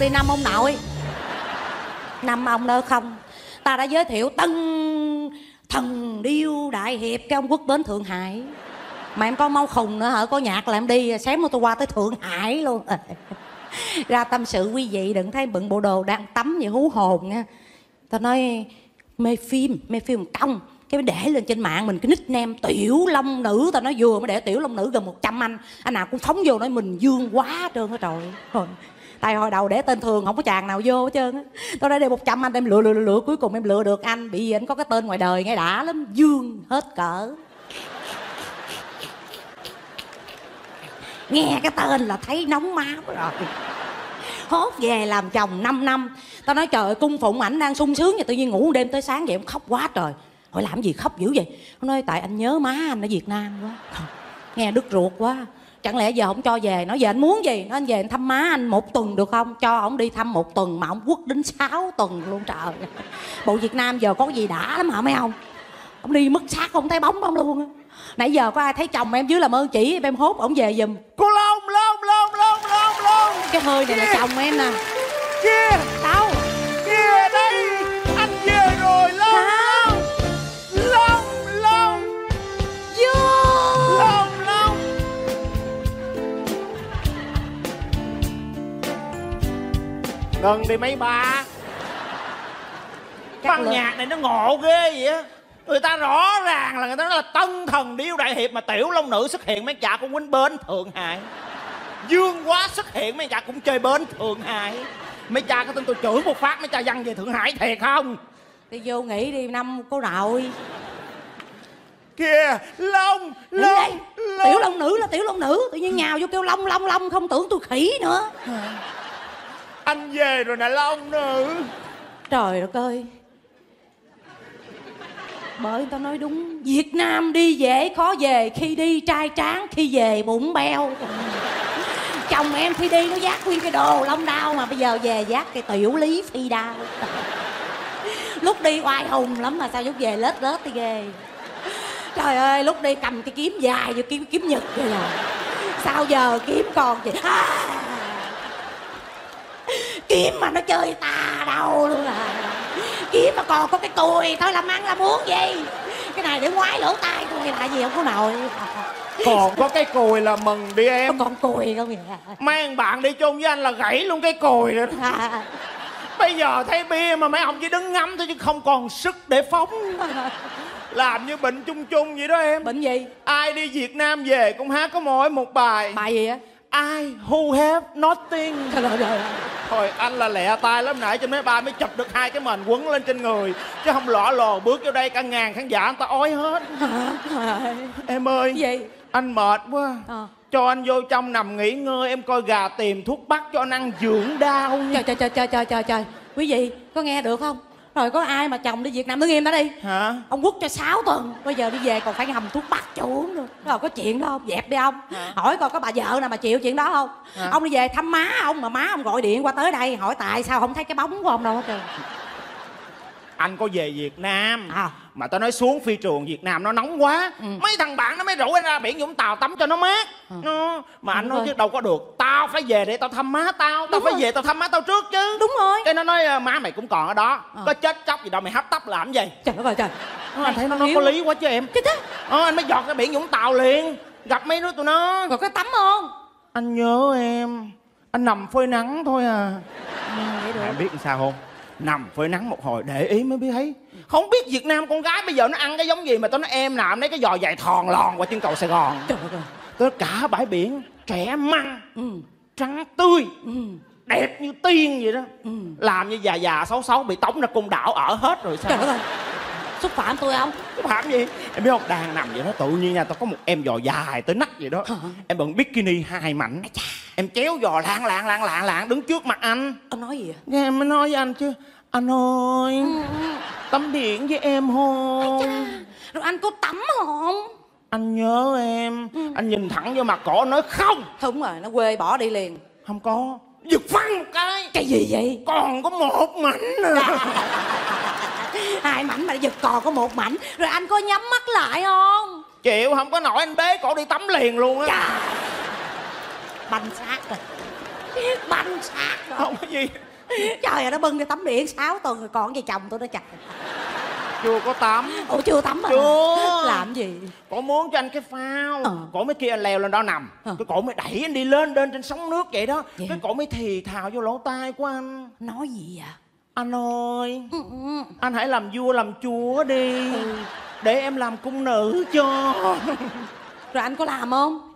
đi năm ông nội. Năm ông nữa không. Ta đã giới thiệu tân thần điêu đại hiệp cái ông quốc đến thượng hải. Mà em có mau khùng nữa hả? Có nhạc là em đi, xém tôi qua tới thượng hải luôn. Ra tâm sự quý vị, đừng thấy bận bộ đồ đang tắm vậy hú hồn nha. Ta nói, mê phim mê phim công. Cái để lên trên mạng mình cái nickname tiểu long nữ. Ta nói vừa mới để tiểu long nữ gần 100 anh. Anh nào cũng phóng vô nói mình dương quá trơn hết trời tại hồi đầu để tên thường không có chàng nào vô hết trơn á. Tôi đã một 100 anh em lựa lựa lựa, lựa cuối cùng em lựa được anh. Bị gì anh có cái tên ngoài đời nghe đã lắm dương hết cỡ. Nghe cái tên là thấy nóng máu rồi. Hốt về làm chồng 5 năm. Tao nói trời ơi, cung phụng ảnh đang sung sướng và tự nhiên ngủ đêm tới sáng vậy em khóc quá trời. Hỏi làm gì khóc dữ vậy? Nó nói tại anh nhớ má anh ở việt nam quá. Nghe đứt ruột quá chẳng lẽ giờ không cho về? Nói giờ anh muốn gì? Nói anh về anh thăm má anh một tuần được không? Cho ổng đi thăm một tuần mà ổng quất đến 6 tuần luôn trời bộ việt nam giờ có gì đã lắm hả mấy ông? Ông đi mất xác không thấy bóng ông luôn á. Nãy giờ có ai thấy chồng em dưới làm ơn chỉ em hốt ổng về giùm. Cô long long long long long long. Cái hơi này là chồng em nè. Kia đâu ngừng đi mấy Ban là- nhạc này nó ngộ ghê vậy á. Người ta rõ ràng là người ta nói là tân thần điêu đại hiệp Mà tiểu long nữ xuất hiện mấy chả cũng quýnh bến Thượng Hải. Dương quá xuất hiện mấy chả cũng chơi bến Thượng Hải. Mấy cha cái tin tôi chửi một phát mấy cha văng về Thượng Hải thiệt không? Đi vô nghỉ đi năm cô nội Kìa Long Long, đây. tiểu long. nữ là tiểu long nữ tự nhiên nhào vô kêu long long long không tưởng tôi khỉ nữa anh về rồi nè Long nữ. Trời đất ơi. Bởi tao nói đúng việt nam đi dễ khó về. Khi đi trai tráng khi về bụng beo. Chồng em khi đi nó giác nguyên cái đồ long đau mà. Bây giờ về giác cái tiểu lý phi đau lúc đi oai hùng lắm mà sao lúc về lết lết thì ghê. Trời ơi lúc đi cầm cái kiếm dài như kiếm kiếm nhật vậy là sao giờ kiếm còn vậy? À, kiếm mà nó chơi tà đâu. Luôn à kiếm mà còn có cái cùi thôi làm ăn là muốn gì? Cái này để ngoái lỗ tai tôi là gì không có nồi. Còn có cái cùi là mừng đi em. Con cùi không vậy? Thằng bạn đi chung với anh là gãy luôn cái cùi rồi à, Bây giờ thấy bia mà mấy ông chỉ đứng ngắm thôi chứ không còn sức để phóng. Làm như bệnh chung chung vậy đó em. Bệnh gì? Ai đi Việt Nam về cũng hát có mỗi một bài. Bài gì á I who have nothing? Trời ơi. Trời ơi Thôi anh là lẹ tay lắm nãy cho mấy ba mới chụp được hai cái mền quấn lên trên người. Chứ không lọ lồ bước vô đây cả ngàn khán giả người ta ói hết. Hả? Em ơi gì anh mệt quá. Ờ. Cho anh vô trong nằm nghỉ ngơi Em coi gà tìm thuốc bắc cho anh ăn dưỡng đau nha. Trời trời trời trời trời trời. Quý vị có nghe được không rồi có ai mà chồng đi việt nam đứng im đó đi. Hả? Ông quất cho 6 tuần bây giờ đi về còn phải hầm thuốc bắc cho uống nữa. Rồi có chuyện đó không? Dẹp đi ông. Hỏi coi có bà vợ nào mà chịu chuyện đó không? Hả? ông đi về thăm má ông mà má ông gọi điện qua tới đây hỏi tại sao không thấy cái bóng của ông đâu hết trơn. Anh có về Việt Nam. À. Mà tao nói xuống phi trường Việt Nam nó nóng quá. Ừ. Mấy thằng bạn nó mới rủ anh ra biển Vũng Tàu tắm cho nó mát. Nó- Mà anh nói rồi. chứ đâu có được. Tao phải về để tao thăm má tao. Tao Đúng phải rồi. về tao thăm má tao trước chứ. Đúng rồi. Cái nó nói "À, má mày cũng còn ở đó. Ờ. Có chết chóc gì đâu mày hấp tấp làm gì? Trời đất ơi trời. Anh thấy nó, nó có lý quá chứ em. Chứ. Thế ờ, Anh mới giọt ra biển Vũng Tàu liền. Gặp mấy đứa tụi nó. Rồi có tắm không? Anh nhớ em. Anh nằm phơi nắng thôi à. Ừ, vậy được. Em biết làm sao không Nằm phơi nắng một hồi để ý mới biết thấy. Không biết Việt Nam con gái bây giờ nó ăn cái giống gì Mà tao nói em nào lấy cái giò dài thòn lòn qua chân cầu Sài Gòn. Trời ơi Tới cả bãi biển trẻ măng ừ. Trắng tươi ừ. Đẹp như tiên vậy đó. Ừ. Làm như già già xấu xấu bị tống ra cung đảo ở hết rồi trời sao ơi xúc phạm tôi không? Cái phạm gì? Em biết không? Đang nằm vậy đó tự nhiên nha Tao có một em giò dài tới nách vậy đó. Hả? Em bận bikini hai mảnh Em chéo giò lạng lạng lạng lạng lạng đứng trước mặt anh. Ông nói gì vậy? Nghe em mới nói với anh chứ. Anh ơi Tắm biển với em không? rồi anh có tắm không? Anh nhớ em. Anh nhìn thẳng vô mặt cổ nói không. Đúng rồi nó quê bỏ đi liền. Không có. Giật phăng một cái. Cái gì vậy? Còn có một mảnh à. hai mảnh mà giật còn có một mảnh. Rồi anh có nhắm mắt lại không? Chịu không có nổi anh bế cổ đi tắm liền luôn á. Banh xác rồi. Banh xác rồi. Không có gì. Trời ơi nó bưng cái tắm biển 6 tuần rồi còn gì chồng tôi nó chặt. Chưa có tắm. Ủa chưa tắm à Chưa. làm gì? Cổ muốn cho anh cái phao. Ờ. cổ mới kia anh leo lên đó nằm. Ờ. cái cổ mới đẩy anh đi lên lên trên sóng nước vậy đó. Vậy cái hả? cổ mới thì thào vô lỗ tai của anh. Nói gì à anh ơi. Ừ, ừ. anh hãy làm vua làm chúa đi. Để em làm cung nữ cho. Rồi anh có làm không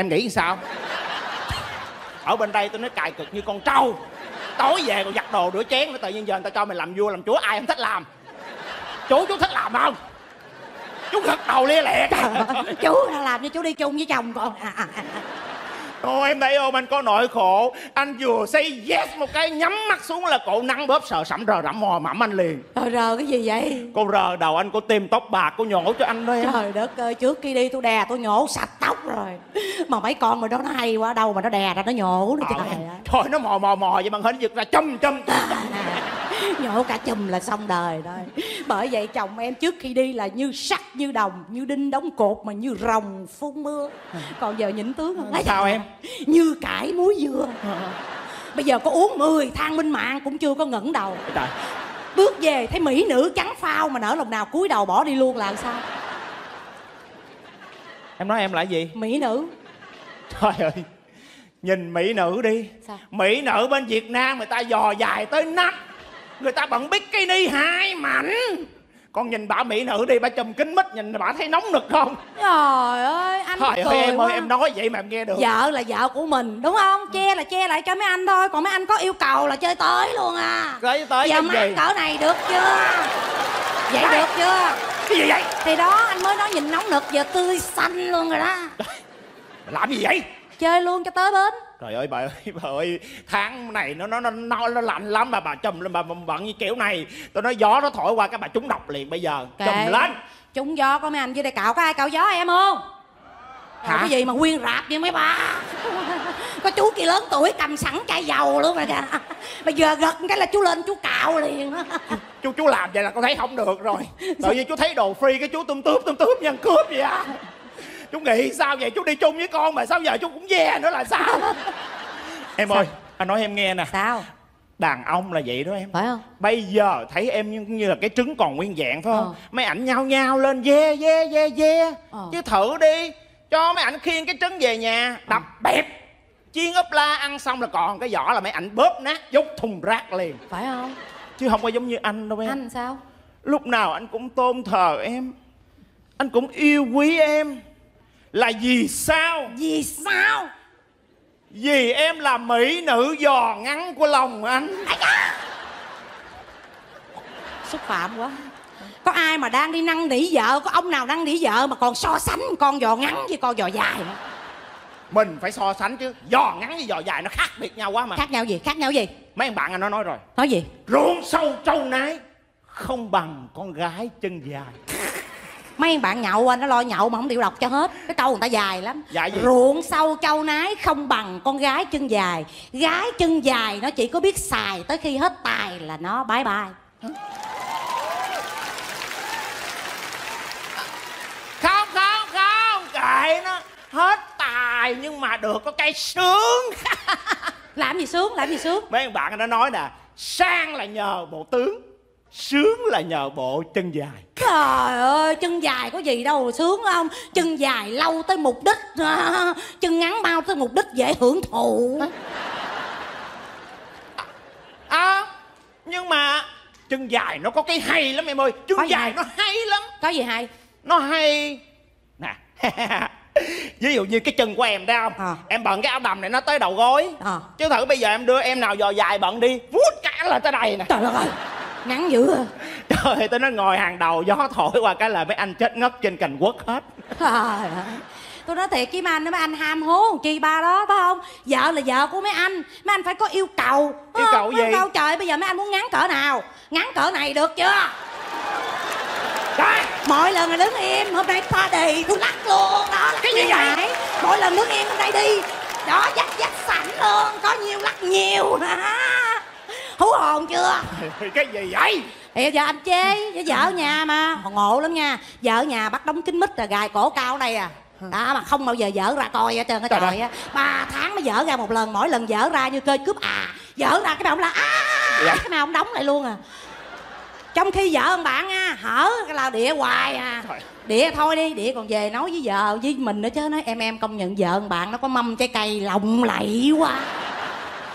em nghĩ sao? Ở bên đây tôi nói cài cực như con trâu. Tối về còn giặt đồ rửa chén nữa tự nhiên giờ người ta cho mày làm vua làm chúa ai không thích làm? Chú chú thích làm không? Chú gật đầu lia lẹ. Chú làm cho chú đi chung với chồng con. À, à, à. à. Ôi em thấy không? Anh có nỗi khổ. Anh vừa say yes một cái nhắm mắt xuống là cổ nắng bóp sợ sẩm rờ rẫm mò mẫm anh liền. Rồi rờ cái gì vậy? Cô rờ đầu anh cô tìm tóc bạc cô nhổ cho anh đó em trời đất ơi trước khi đi tôi đè tôi nhổ sạch tóc rồi. Mà mấy con mà đó nó hay quá đâu mà nó đè ra nó nhổ nữa Ờ, trời ơi Trời nó mò mò mò vậy bằng hình giật ra chum chum chum. nhổ cả chùm là xong đời rồi. Bởi vậy chồng em trước khi đi là như sắt như đồng như đinh đóng cột mà như rồng phun mưa. Còn giờ nhịn tướng không? Lấy Sao em? như cải muối dừa. Bây giờ có uống 10 thang minh mạng cũng chưa có ngẩng đầu. Trời. Bước về thấy mỹ nữ trắng phao mà nở lòng nào cúi đầu bỏ đi luôn là làm sao? Em nói em là gì? Mỹ nữ. Trời ơi. Nhìn mỹ nữ đi. Sao? Mỹ nữ bên Việt Nam người ta dò dài tới nách Người ta bận bikini hai mảnh. Con nhìn bà mỹ nữ đi bà chùm kính mít Nhìn bà thấy nóng nực không? Trời ơi anh Trời ơi em quá. ơi em nói vậy mà em nghe được. Vợ là vợ của mình đúng không? Che là che lại cho mấy anh thôi còn mấy anh có yêu cầu là chơi tới luôn à. Tới tới giờ cái mắt gì? cỡ này được chưa? Vậy được chưa? Cái gì vậy? Thì đó anh mới nói nhìn nóng nực giờ tươi xanh luôn rồi đó. Làm gì vậy? Chơi luôn cho tới bến Trời ơi bà ơi bà ơi Tháng này nó nó nó nó, nó lạnh lắm mà bà chùm lên bà, bận như kiểu này. Tôi nói gió nó thổi qua cái bà trúng độc liền bây giờ Kệ. Chùm lên. Trúng gió có mấy anh dưới đây cạo có ai cạo gió em không? Hả? Cái gì mà nguyên rạp vậy mấy bà có chú kia lớn tuổi cầm sẵn chai dầu luôn rồi kìa. Bây giờ gật cái là chú lên chú cạo liền. Chú chú làm vậy là con thấy không được rồi. Tự nhiên chú thấy đồ free cái chú tùm tướp tùm tướp nhân cướp vậy à Chú nghĩ sao vậy? Chú đi chung với con mà sao giờ chú cũng ve nữa là sao? Em ơi anh nói em nghe nè. Sao? Đàn ông là vậy đó em. Phải không? Bây giờ thấy em như, như là cái trứng còn nguyên vẹn phải không? Ờ. Mấy ảnh nhao nhao lên ve ve ve ve. Ờ. Chứ thử đi. Cho mấy ảnh khiêng cái trứng về nhà. Đập bẹp. Chiên ốp la ăn xong là còn cái vỏ là mấy ảnh bóp nát Dốc thùng rác liền. Phải không? Chứ không có giống như anh đâu em. Anh sao? Lúc nào anh cũng tôn thờ em. Anh cũng yêu quý em Là vì sao? Vì sao? Vì em là mỹ nữ giò ngắn của lòng anh. Xúc phạm quá. Có ai mà đang đi năn nỉ vợ có ông nào năn nỉ vợ mà còn so sánh con giò ngắn với con giò dài? Nữa Mình phải so sánh chứ. Giò ngắn với giò dài nó khác biệt nhau quá mà. Khác nhau gì? Khác nhau gì? Mấy anh bạn anh nó nói rồi. Nói gì? Ruộng sâu trâu nái Không bằng con gái chân dài mấy bạn nhậu anh nó lo nhậu mà không chịu đọc cho hết. Cái câu người ta dài lắm. Dài gì? ruộng sâu châu nái không bằng con gái chân dài. Gái chân dài nó chỉ có biết xài tới khi hết tài là nó bye bye Không không không. Kệ nó. Hết tài nhưng mà được có cây sướng. Làm gì sướng làm gì sướng? Mấy bạn nó nói nè Sang là nhờ bộ tướng Sướng là nhờ bộ chân dài. Trời ơi chân dài có gì đâu sướng không? Chân dài lâu tới mục đích. À, chân ngắn mau tới mục đích dễ hưởng thụ. À Nhưng mà Chân dài nó có cái hay lắm em ơi. Chân Có dài hay? nó hay lắm. Có gì hay? Nó hay. Nè Ví dụ như cái chân của em đó không Ờ. Em bận cái áo đầm này nó tới đầu gối. Ờ. Chứ thử bây giờ em đưa em nào giò dài bận đi Vút cả là tới đây nè. Trời đất ơi ngắn dữ à. Trời ơi, tôi nó ngồi hàng đầu gió thổi qua cái là mấy anh chết ngất trên cành quất hết Trời ơi. tôi nói thiệt với mấy anh đó mấy anh ham hố chi ba đó phải không vợ là vợ của mấy anh mấy anh phải có yêu cầu Yêu không? cầu Yêu gì? cầu trời bây giờ mấy anh muốn ngắn cỡ nào ngắn cỡ này được chưa Trời mỗi lần là đứng im hôm nay party tôi lắc luôn đó lắc Cái gì vậy? vậy mỗi lần đứng im hôm nay đi đó dắt dắt sẵn luôn có nhiều lắc nhiều hú hồn chưa? Cái gì vậy? Thì giờ anh chê với vợ nhà mà. Ngộ lắm nha. Vợ nhà bắt đóng kính mít rồi gài cổ cao ở đây à. Đó mà không bao giờ dở ra coi hết trơn á Trời á. Ba tháng mới dở ra một lần mỗi lần dở ra như chơi cướp à. Dở ra cái mà ông là à Dạ. cái mà ông đóng lại luôn à. Trong khi vợ ông bạn nha hở cái là địa hoài à. Trời. địa thôi đi địa còn về nói với vợ với mình nữa chứ nói em em công nhận vợ ông bạn nó có mâm trái cây lộng lẫy quá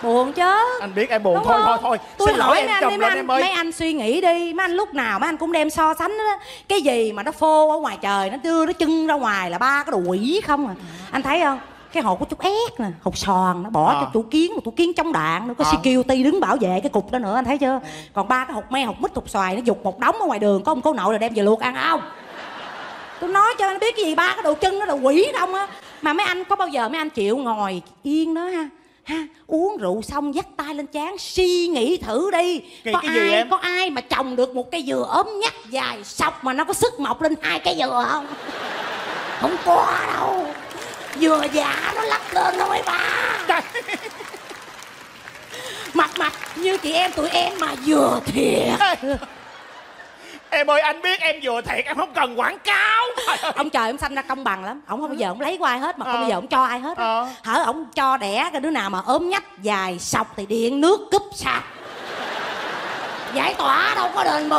buồn chứ. Anh biết em buồn Đúng thôi không? thôi. Thôi tôi xin lỗi hỏi em mấy anh em anh, ơi. mấy anh suy nghĩ đi. Mấy anh lúc nào mấy anh cũng đem so sánh đó. cái gì mà nó phô ở ngoài trời nó đưa nó chân ra ngoài là ba cái đồ quỷ không à. Anh thấy không? Cái hột có chút ép nè hột sòn nó bỏ À. cho tủ kiến một tủ kiến chống đạn nữa có À. security đứng bảo vệ cái cục đó nữa anh thấy chưa? Còn ba cái hột me hột mít hột xoài nó dục một đống ở ngoài đường có ông cố nội rồi đem về luộc ăn không? Tôi nói cho anh biết cái gì ba cái đồ chân nó là quỷ không á. Mà mấy anh có bao giờ mấy anh chịu ngồi yên đó ha ha uống rượu xong dắt tay lên trán suy nghĩ thử đi. Nghĩ có cái ai gì em? có ai mà trồng được một cây dừa ốm nhắc dài sọc mà nó có sức mọc lên hai cây dừa không? Không có đâu. Dừa già nó lắc lên thôi ba. Mặt mặt như chị em tụi em mà dừa thiệt em ơi anh biết em vừa thiệt em không cần quảng cáo. Ông trời ông sanh ra công bằng lắm. Ông không bao giờ ông lấy của ai hết mà không Ờ. bao giờ ông cho ai hết. Ờ. hở ông cho đẻ cái đứa nào mà ốm nhách dài sọc thì điện nước cúp sạch giải tỏa đâu có đền bù.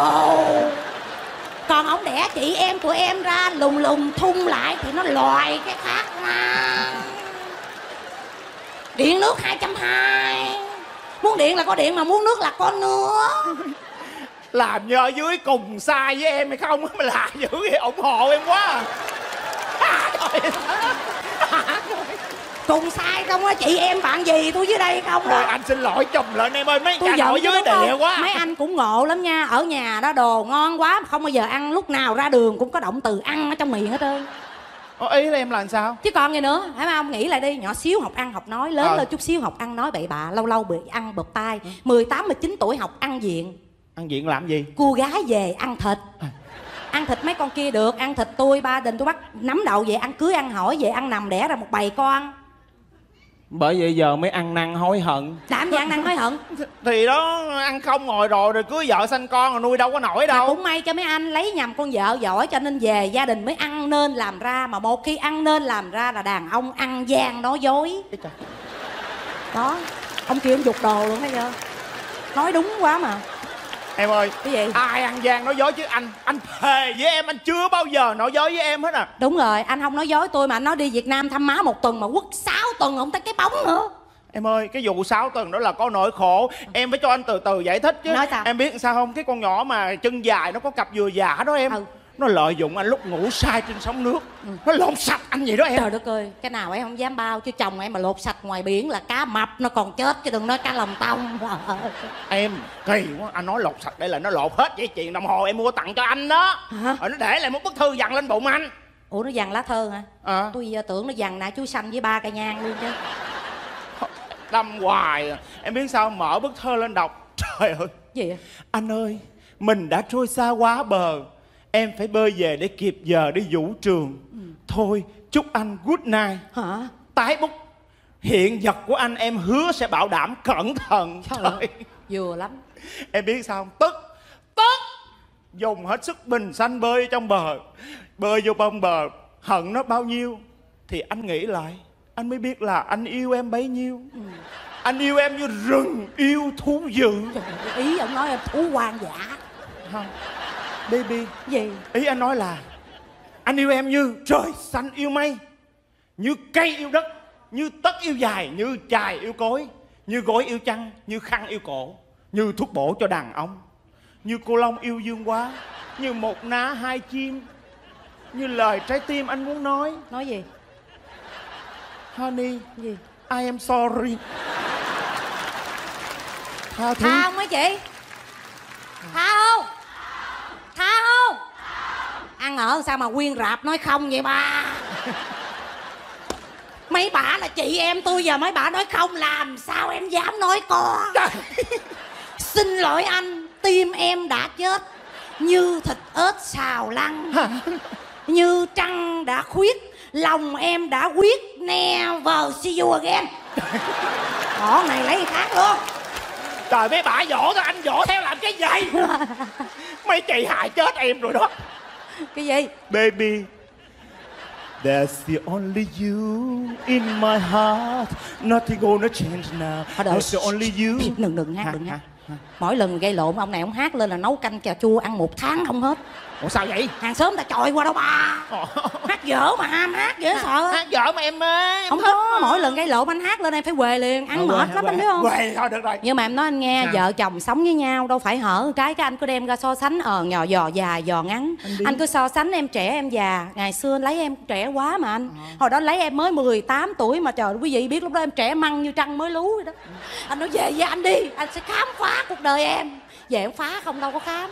Còn ông đẻ chị em tụi em ra lùng lùng thun lại thì nó lòi cái khác mà điện nước hai trăm hai. Muốn điện là có điện mà muốn nước là có nước làm như ở dưới cùng sai với em hay không? Mà là dữ vậy ủng hộ em quá. À, trời cùng sai không á chị em bạn gì tôi dưới đây không Thôi đó anh xin lỗi chùm lên em ơi mấy tôi nội chứ dưới không? địa quá. Mấy anh cũng ngộ lắm nha ở nhà đó đồ ngon quá không bao giờ ăn lúc nào ra đường cũng có động từ ăn ở trong miệng hết trơn. Ủa, ý là em là sao? Chứ còn gì nữa hả mà ông? Nghĩ lại đi nhỏ xíu học ăn học nói lớn Ờ. lên chút xíu học ăn nói bậy bạ lâu lâu bị ăn bợp tai. 18 19 tuổi học ăn diện ăn diện làm gì? Cô gái về ăn thịt. Ăn thịt mấy con kia được ăn thịt tôi ba đình tôi bắt nắm đầu về ăn cưới ăn hỏi về ăn nằm đẻ ra một bầy con. Bởi vậy giờ mới ăn năn hối hận. Làm gì ăn năn hối hận? Thì đó ăn không ngồi rồi rồi cưới vợ sanh con rồi nuôi đâu có nổi Mà đâu cũng may cho mấy anh lấy nhầm con vợ giỏi cho nên về gia đình mới ăn nên làm ra. Mà một khi ăn nên làm ra là đàn ông ăn gian nói dối. Đó ông kia ông dục đồ luôn thấy chưa nói đúng quá mà em ơi cái gì? ai ăn gian nói dối chứ? Anh anh thề với em anh chưa bao giờ nói dối với em hết à. Đúng rồi anh không nói dối tôi mà anh nói đi việt nam thăm má một tuần mà quất 6 tuần không thấy cái bóng nữa. Em ơi cái vụ 6 tuần đó là có nỗi khổ. Em phải cho anh từ từ giải thích chứ. Nói sao? em biết sao không? Cái con nhỏ mà chân dài nó có cặp vừa giả đó em. Ừ. nó lợi dụng anh lúc ngủ sai trên sóng nước. Nó lột sạch anh vậy đó em. Trời đất ơi cái nào em không dám bao chứ chồng em mà lột sạch ngoài biển là cá mập nó còn chết chứ đừng nói cá lòng tông. Em kỳ quá anh nói lột sạch đây là nó lột hết dây chuyền đồng hồ em mua tặng cho anh đó. Hả? rồi nó để lại một bức thư dằn lên bụng anh. Ủa nó dằn lá thơ hả? À, tôi giờ tưởng nó dằn nạ chuối xanh với ba cây nhang luôn chứ. Đâm hoài à. em biết sao mở bức thơ lên đọc. Trời ơi. Gì vậy? anh ơi mình đã trôi xa quá bờ em phải bơi về để kịp giờ đi vũ trường. Thôi chúc anh good night. Hả? Tái bút. Hiện vật của anh em hứa sẽ bảo đảm cẩn thận. Trời ơi. vừa lắm. Em biết sao không? Tức tức. Dùng hết sức bình xanh bơi trong bờ. Bơi vô bông bờ hận nó bao nhiêu thì anh nghĩ lại. Anh mới biết là anh yêu em bấy nhiêu. Anh yêu em như rừng yêu thú dữ. Trời ý ông nói em thú quan dã. Không baby. Gì? Ý anh nói là anh yêu em như trời xanh yêu mây như cây yêu đất như tất yêu dài như chài yêu cối như gối yêu chăn như khăn yêu cổ như thuốc bổ cho đàn ông như cô long yêu dương quá như một ná hai chim như lời trái tim anh muốn nói. Nói gì? Honey gì? I am sorry. Tha thứ. Tha không mấy chị? Tha không tha không? Ăn ở sao mà nguyên rạp nói không vậy ba? Mấy bà là chị em tôi giờ mấy bà nói không làm sao em dám nói có xin lỗi anh tim em đã chết. Như thịt ớt xào lăn như trăng đã khuyết lòng em đã quyết. Never see you again. Đó này lấy khác luôn trời mấy bà dỗ thôi anh dỗ theo làm cái gì? Mấy chị hại chết em rồi đó. Cái gì? Baby There's the only you in my heart. Nothing gonna change now. There's the only you. Đừng đừng hát đừng hát. mỗi lần gây lộn ông này ông hát lên là nấu canh cà chua ăn một tháng không hết Ủa sao vậy? hàng xóm ta chọi qua đâu ba hát dở mà ham hát dễ sợ. Hát vợ mà em em không có mỗi lần gây lộn anh hát lên em phải quề liền ăn Ờ, mệt lắm anh biết không? Quê thôi được rồi. Nhưng mà em nói anh nghe vợ chồng sống với nhau đâu phải hở cái cái anh cứ đem ra so sánh ờ nhỏ giò dài giò ngắn. Anh cứ so sánh em trẻ em già ngày xưa lấy em trẻ quá mà anh. Ờ. hồi đó lấy em mới 18 tuổi mà trời quý vị biết lúc đó em trẻ măng như trăng mới lú vậy đó. Anh nói về với anh đi anh sẽ khám phá cuộc đời em. Về em phá không đâu có khám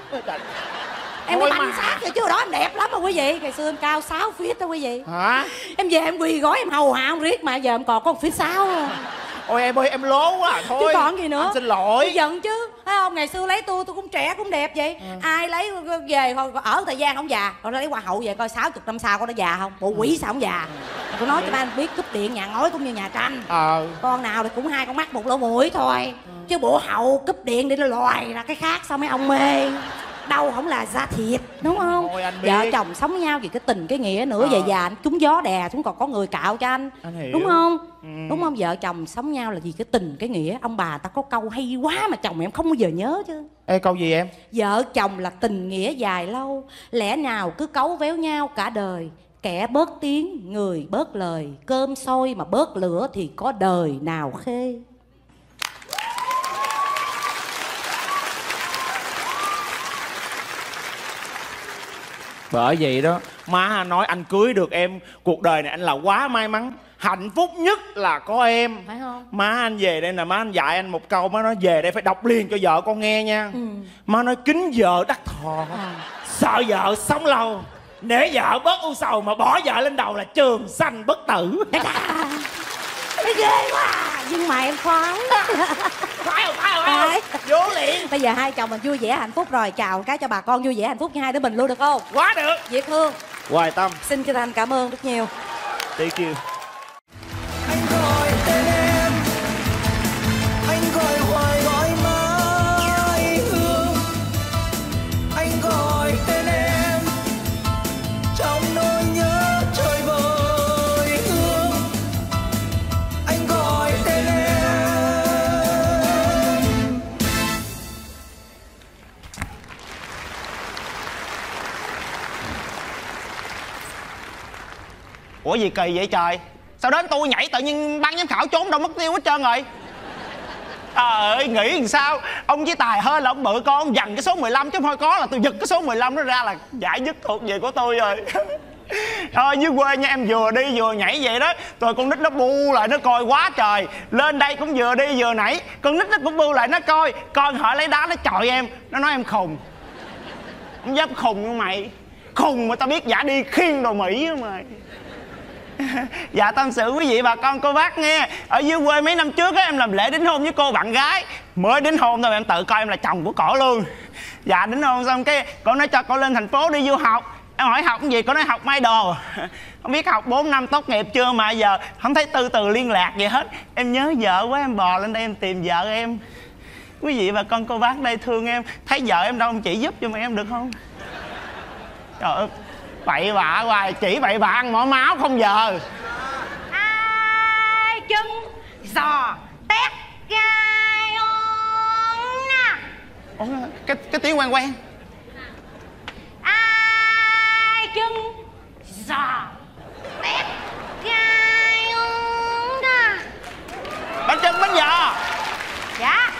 em Thôi mới banh mà. xác vậy chứ đó em đẹp lắm mà quý vị. Ngày xưa em cao 6 feet đó quý vị. Hả? em về em quỳ gói em hầu hạ ông riết mà giờ em còn có một feet sáu. Ôi em ơi em lố quá. À, thôi chứ còn gì nữa. Anh xin lỗi. Tôi giận chứ. Thấy không? Ngày xưa lấy tôi tôi cũng trẻ cũng đẹp vậy. Ai lấy về ở thời gian không già. Còn lấy hoa hậu về coi 60 năm sau con nó già không? Bộ quỷ sao không già? Tôi nói cho ba anh biết cúp điện nhà ngói cũng như nhà tranh. Ờ. Con nào thì cũng hai con mắt một lỗ mũi thôi. Chứ bộ hậu cúp điện đi nó loài ra cái khác sao mấy ông mê đâu không là da thịt. Đúng không? Biết. vợ chồng sống với nhau vì cái tình cái nghĩa nữa về Ờ. già anh trúng gió đè xuống còn có người cạo cho anh, Anh đúng không? Ừ. đúng không? Vợ chồng sống nhau là vì cái tình cái nghĩa. Ông bà ta có câu hay quá mà chồng em không bao giờ nhớ chứ. Ê câu gì em? vợ chồng là tình nghĩa dài lâu. Lẽ nào cứ cấu véo nhau cả đời? Kẻ bớt tiếng người bớt lời. Cơm sôi mà bớt lửa thì có đời nào khê Bởi vậy đó. Má nói anh cưới được em Cuộc đời này anh là quá may mắn. Hạnh phúc nhất là có em. Phải không? Má anh về đây nè Má anh dạy anh một câu Má nói về đây phải đọc liền cho vợ con nghe nha. Ừ. Má nói kính vợ đắc thọ À. Sợ vợ sống lâu. Để vợ bớt u sầu Mà bỏ vợ lên đầu là trường sanh bất tử. Thấy ghê quá à. Nhưng mà em khoái Phải không? Phải không? Phải. Vô liền Bây giờ hai chồng mình vui vẻ hạnh phúc rồi Chào cái cho bà con vui vẻ hạnh phúc như hai đứa mình luôn được không Quá được Diệp Hương Hoài Tâm Xin chân thành cảm ơn rất nhiều Thank you Ủa gì kỳ vậy trời? Sao đến tôi nhảy tự nhiên ban giám khảo trốn đâu mất tiêu hết trơn rồi. Trời ơi, nghĩ làm sao? Ông với Tài hơi là ông bự con Dành dằn cái số 15 chứ không thôi có là tôi giật cái số 15 nó ra là giải dứt thuộc về của tôi rồi. Thôi, dưới quê nha, em vừa đi vừa nhảy vậy đó. Rồi con nít nó bu lại, nó coi quá trời. Lên đây cũng vừa đi vừa nảy Con nít nó cũng bu lại, nó coi. Con hỏi lấy đá, nó chọi em. Nó nói em khùng. Không dám khùng như mày. Khùng mà tao biết giả đi khiên đồ Mỹ mà mày. dạ tâm sự quý vị bà con, cô bác nghe. Ở dưới quê mấy năm trước á, em làm lễ đính hôn với cô bạn gái. Mới đính hôn thôi, em tự coi em là chồng của cổ luôn. Dạ đính hôn xong cái cổ nói cho cổ lên thành phố đi du học. Em hỏi học cái gì? Cổ nói học may đồ. Không biết học 4 năm tốt nghiệp chưa mà giờ không thấy từ từ liên lạc gì hết. Em nhớ vợ quá, em bò lên đây em tìm vợ em. Quý vị bà con, cô bác đây thương em. Thấy vợ em đâu chị giúp cho mà em được không? Trời ơi bậy bạ hoài chỉ bậy bạ ăn mỏ máu không giờ. Ai chân giò tét gai on nè cái cái tiếng quen quen. Ai chân giò tét gai on nè bánh chân bánh giò. Dạ.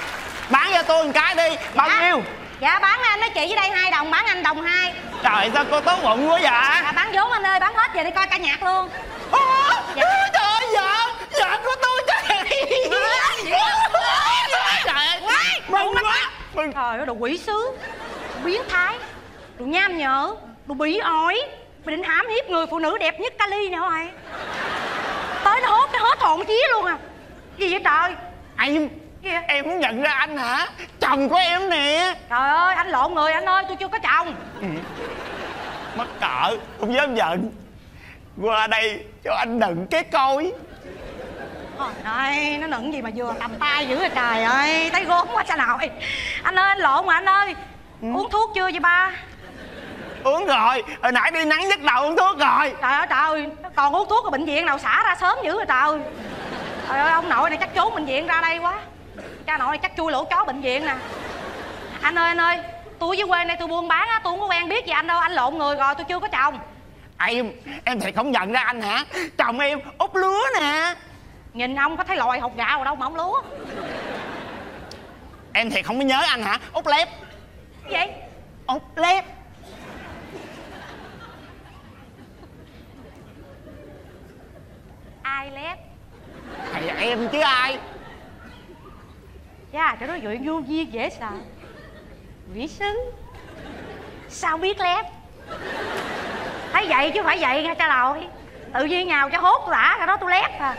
Bán cho tôi một cái đi bao Dạ. nhiêu? Dạ bán anh nói chị với đây hai đồng bán anh đồng hai trời sao cô tốt bụng quá vậy? Dạ bán vốn anh ơi bán hết về đi coi ca nhạc luôn. Ủa, Dạ. trời ơi vợ vợ của tôi trời trời ơi mừng quá. Mừng. Trời ơi đồ quỷ sứ. Biến thái. Đồ nham nhở. Đồ bỉ ổi. Mày định hãm hiếp người phụ nữ đẹp nhất Cali nè mày? Tới nó hốt cái hết hồn chí luôn à. Gì vậy trời? Vậy? Em không nhận ra anh hả? Chồng của em nè. Trời ơi anh lộn người anh ơi tôi chưa có chồng. Mắc cỡ không dám giận qua đây cho anh đựng cái coi. Ơi, nó nựng gì mà vừa tầm tay dữ rồi trời ơi. Thấy gốm quá sao nào. Anh ơi, anh lộn mà anh ơi. Uống thuốc chưa vậy ba? Uống rồi hồi nãy đi nắng nhức đầu uống thuốc rồi. Trời ơi trời ơi, còn hút thuốc ở bệnh viện nào xả ra sớm dữ rồi trời. Trời ơi ông nội này chắc trốn bệnh viện ra đây quá cha nội chắc chui lỗ chó bệnh viện nè. Anh ơi anh ơi tôi với quê này tôi buôn bán á tôi không có quen biết gì anh đâu anh lộn người rồi tôi chưa có chồng. Em em thiệt không nhận ra anh hả? Chồng em út lúa nè. Nhìn ông có thấy lòi hột gạo đâu mà ông lúa. Em thiệt không có nhớ anh hả? Út lép. Cái gì? Út lép. Ai lép? Thì em chứ ai Dạ, trời nói chuyện vô duyên dễ sợ. Vĩ xứng. Sao biết lép Thấy vậy chứ phải vậy nghe cha lội. Tự nhiên nhào cho hốt lã cái đó tôi lép à.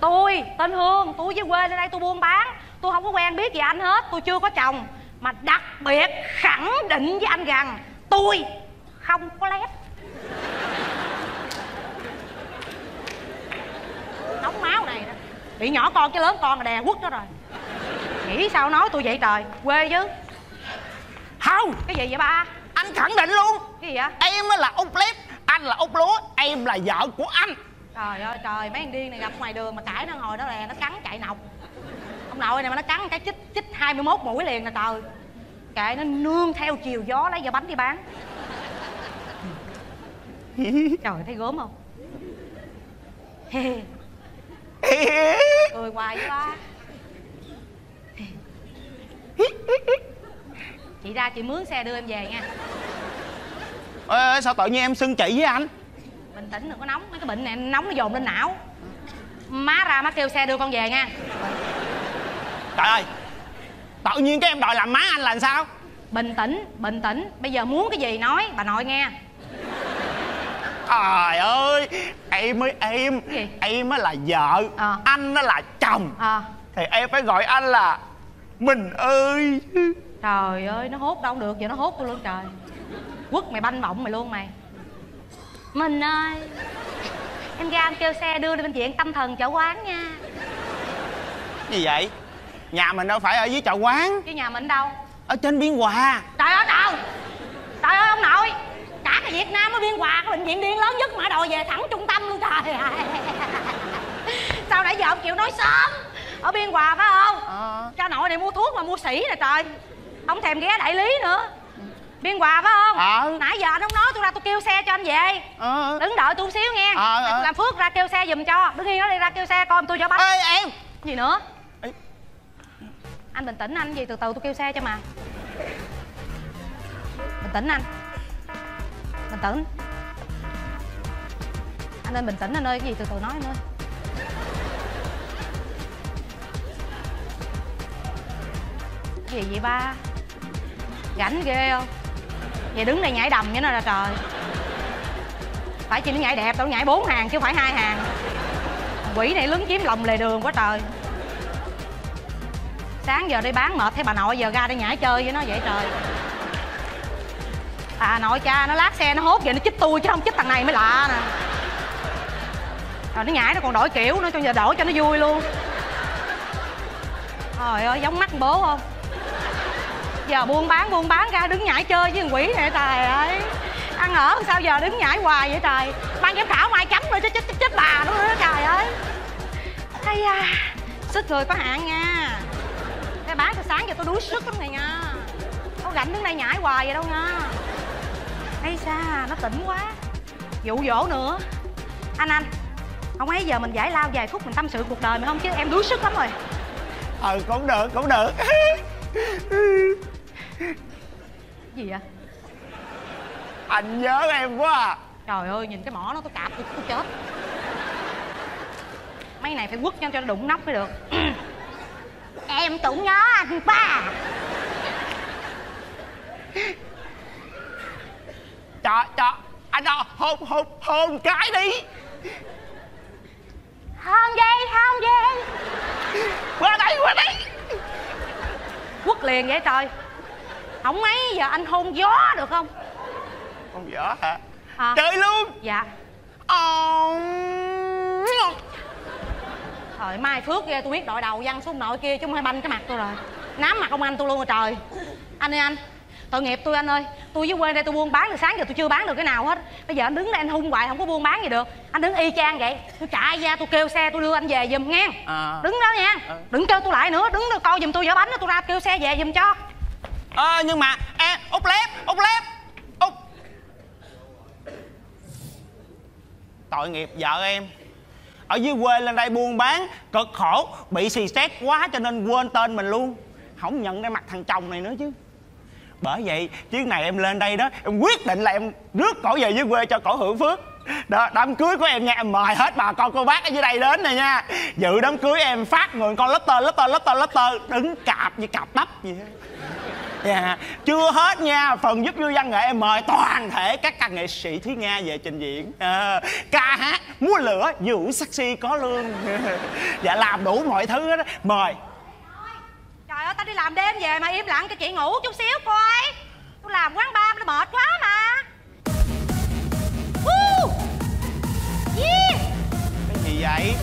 Tôi, tên Hương, tôi với quê lên đây tôi buôn bán. Tôi không có quen biết gì anh hết, tôi chưa có chồng. Mà đặc biệt khẳng định với anh rằng Tôi không có lép. Nóng máu này đó. Bị nhỏ con chứ lớn con là đè quất đó rồi. Nghĩ sao nói tôi vậy trời? Quê chứ. Không. Cái gì vậy ba? Anh khẳng định luôn. Cái gì vậy? Em là út lép anh là út lúa em là vợ của anh. Trời ơi trời mấy thằng điên này gặp ngoài đường mà cãi nó ngồi đó lè nó cắn chạy nọc. Ông nội này mà nó cắn cái chích chích 21 mũi liền nè trời. Kệ nó nương theo chiều gió lấy giờ bánh đi bán. Trời thấy gớm không? Cười hoài ba Chị ra chị mướn xe đưa em về nha. Ê, ê, sao tự nhiên em xưng chị với anh? Bình tĩnh đừng có nóng Mấy cái bệnh này nóng nó dồn lên não. Má ra má kêu xe đưa con về nha. Trời ơi tự nhiên cái em đòi làm má anh là sao? Bình tĩnh, bình tĩnh Bây giờ muốn cái gì nói bà nội nghe. Trời ơi em ơi em gì? em á là vợ Ờ. anh á là chồng. À, thì em phải gọi anh là mình ơi. Trời ơi nó hốt đâu được Giờ nó hốt tôi luôn trời. Quất mày banh bọng mày luôn mày. Mình ơi Em ra em kêu xe đưa đi bệnh viện tâm thần chợ quán nha. Gì vậy? Nhà mình đâu phải ở dưới chợ quán. Chứ nhà mình đâu? Ở trên biên hòa. Trời ơi trời Trời ơi ông nội. Cả cái Việt Nam ở Biên Hòa Cái bệnh viện điên lớn nhất mà đòi về thẳng trung tâm luôn trời. Ơi Sao nãy giờ ông chịu nói sớm Ở Biên Hòa phải không? Ờ. Cha nội này mua thuốc mà mua sỉ nè trời. Không thèm ghé đại lý nữa. Biên Hòa phải không? Ờ. Nãy giờ anh không nói tôi ra tôi kêu xe cho anh về. Ờ. Đứng đợi tôi xíu nghe. Ờ, ờ. làm phước ra kêu xe giùm cho. Đứng yên đó đi ra kêu xe coi tôi cho bánh ê em. Gì nữa? Ê. Anh bình tĩnh anh gì từ từ tôi kêu xe cho mà. Bình tĩnh anh. Bình tĩnh. Anh ơi bình tĩnh anh ơi cái gì từ từ nói anh ơi gì vậy ba? Rảnh ghê không? Vậy đứng đây nhảy đầm với nó là trời? Phải chi nó nhảy đẹp tao nhảy bốn hàng chứ không phải hai hàng. Quỷ này lấn chiếm lòng lề đường quá trời. Sáng giờ đi bán mệt, thấy bà nội giờ ra đây nhảy chơi với nó vậy trời. À nội cha nó lát xe nó hốt vậy nó chích tôi chứ không chích thằng này mới lạ nè. Rồi nó nhảy nó còn đổi kiểu nữa, cho giờ đổi cho nó vui luôn. Trời ơi, giống mắt bố không? Giờ buôn bán buôn bán ra đứng nhảy chơi với thằng quỷ này trời ơi. Ăn ở sao giờ đứng nhảy hoài vậy trời. Ban giám khảo mai chấm rồi chết chết chết bà đó trời ơi. Hay à Sức người có hạn nha. Cái bán từ sáng giờ tôi đuối sức lắm này nha. Có rảnh đứng đây nhảy hoài vậy đâu nha. Hay xa, nó tỉnh quá. Dụ dỗ nữa. Anh anh, Không ấy giờ mình giải lao vài phút mình tâm sự cuộc đời mình không chứ em đuối sức lắm rồi. Ừ cũng được cũng được. Gì vậy? Anh nhớ em quá à. Trời ơi nhìn cái mỏ nó tôi cạp tôi, tôi chết. Mấy này phải quất cho cho nó đụng nóc mới được. Em cũng nhớ anh ba cho cho anh ơi hôn hôn hôn cái đi. Không dây không dây qua đây qua đây. Quất liền vậy trời Không mấy giờ anh hôn gió được không? Không dở hả? À, chơi luôn. Dạ. Ờ, Trời mai phước ghê tôi biết đội đầu văng xuống nội kia chứ không hay banh cái mặt tôi rồi. Nám mặt ông anh tôi luôn rồi trời. Anh ơi anh tội nghiệp tôi anh ơi. Tôi dưới quê đây tôi buôn bán từ sáng giờ tôi chưa bán được cái nào hết. Bây giờ anh đứng đây anh hung hoài không có buôn bán gì được. Anh đứng y chang vậy. Tôi chạy ra tôi kêu xe tôi đưa anh về giùm nghe. À. đứng đó nha. Ừ. đừng kêu tôi lại nữa đứng đó coi giùm tôi vỏ bánh đó tôi ra kêu xe về giùm cho Ờ nhưng mà em út lép út lép út tội nghiệp vợ em. Ở dưới quê lên đây buôn bán, cực khổ, bị xì xét quá cho nên quên tên mình luôn. Không nhận ra mặt thằng chồng này nữa chứ. Bởi vậy, chuyến này em lên đây đó, em quyết định là em rước cổ về dưới quê cho cổ hưởng phước. Đó, đám cưới của em nha, em mời hết bà con cô bác ở dưới đây đến này nha. Dự đám cưới em phát người con lấp tơ lấp tơ lấp tơ lấp tơ, đứng cạp như cạp bắp gì hết Dạ, chưa hết nha Phần giúp vui văn nghệ em mời toàn thể các ca nghệ sĩ Thúy Nga về trình diễn. À, Ca hát, múa lửa, vũ sexy có lương. Dạ làm đủ mọi thứ á. Mời. Trời ơi tao đi làm đêm về mà im lặng cho chị ngủ chút xíu coi. Tôi làm quán bar nó mệt quá mà. Woo! Yeah! Cái gì vậy?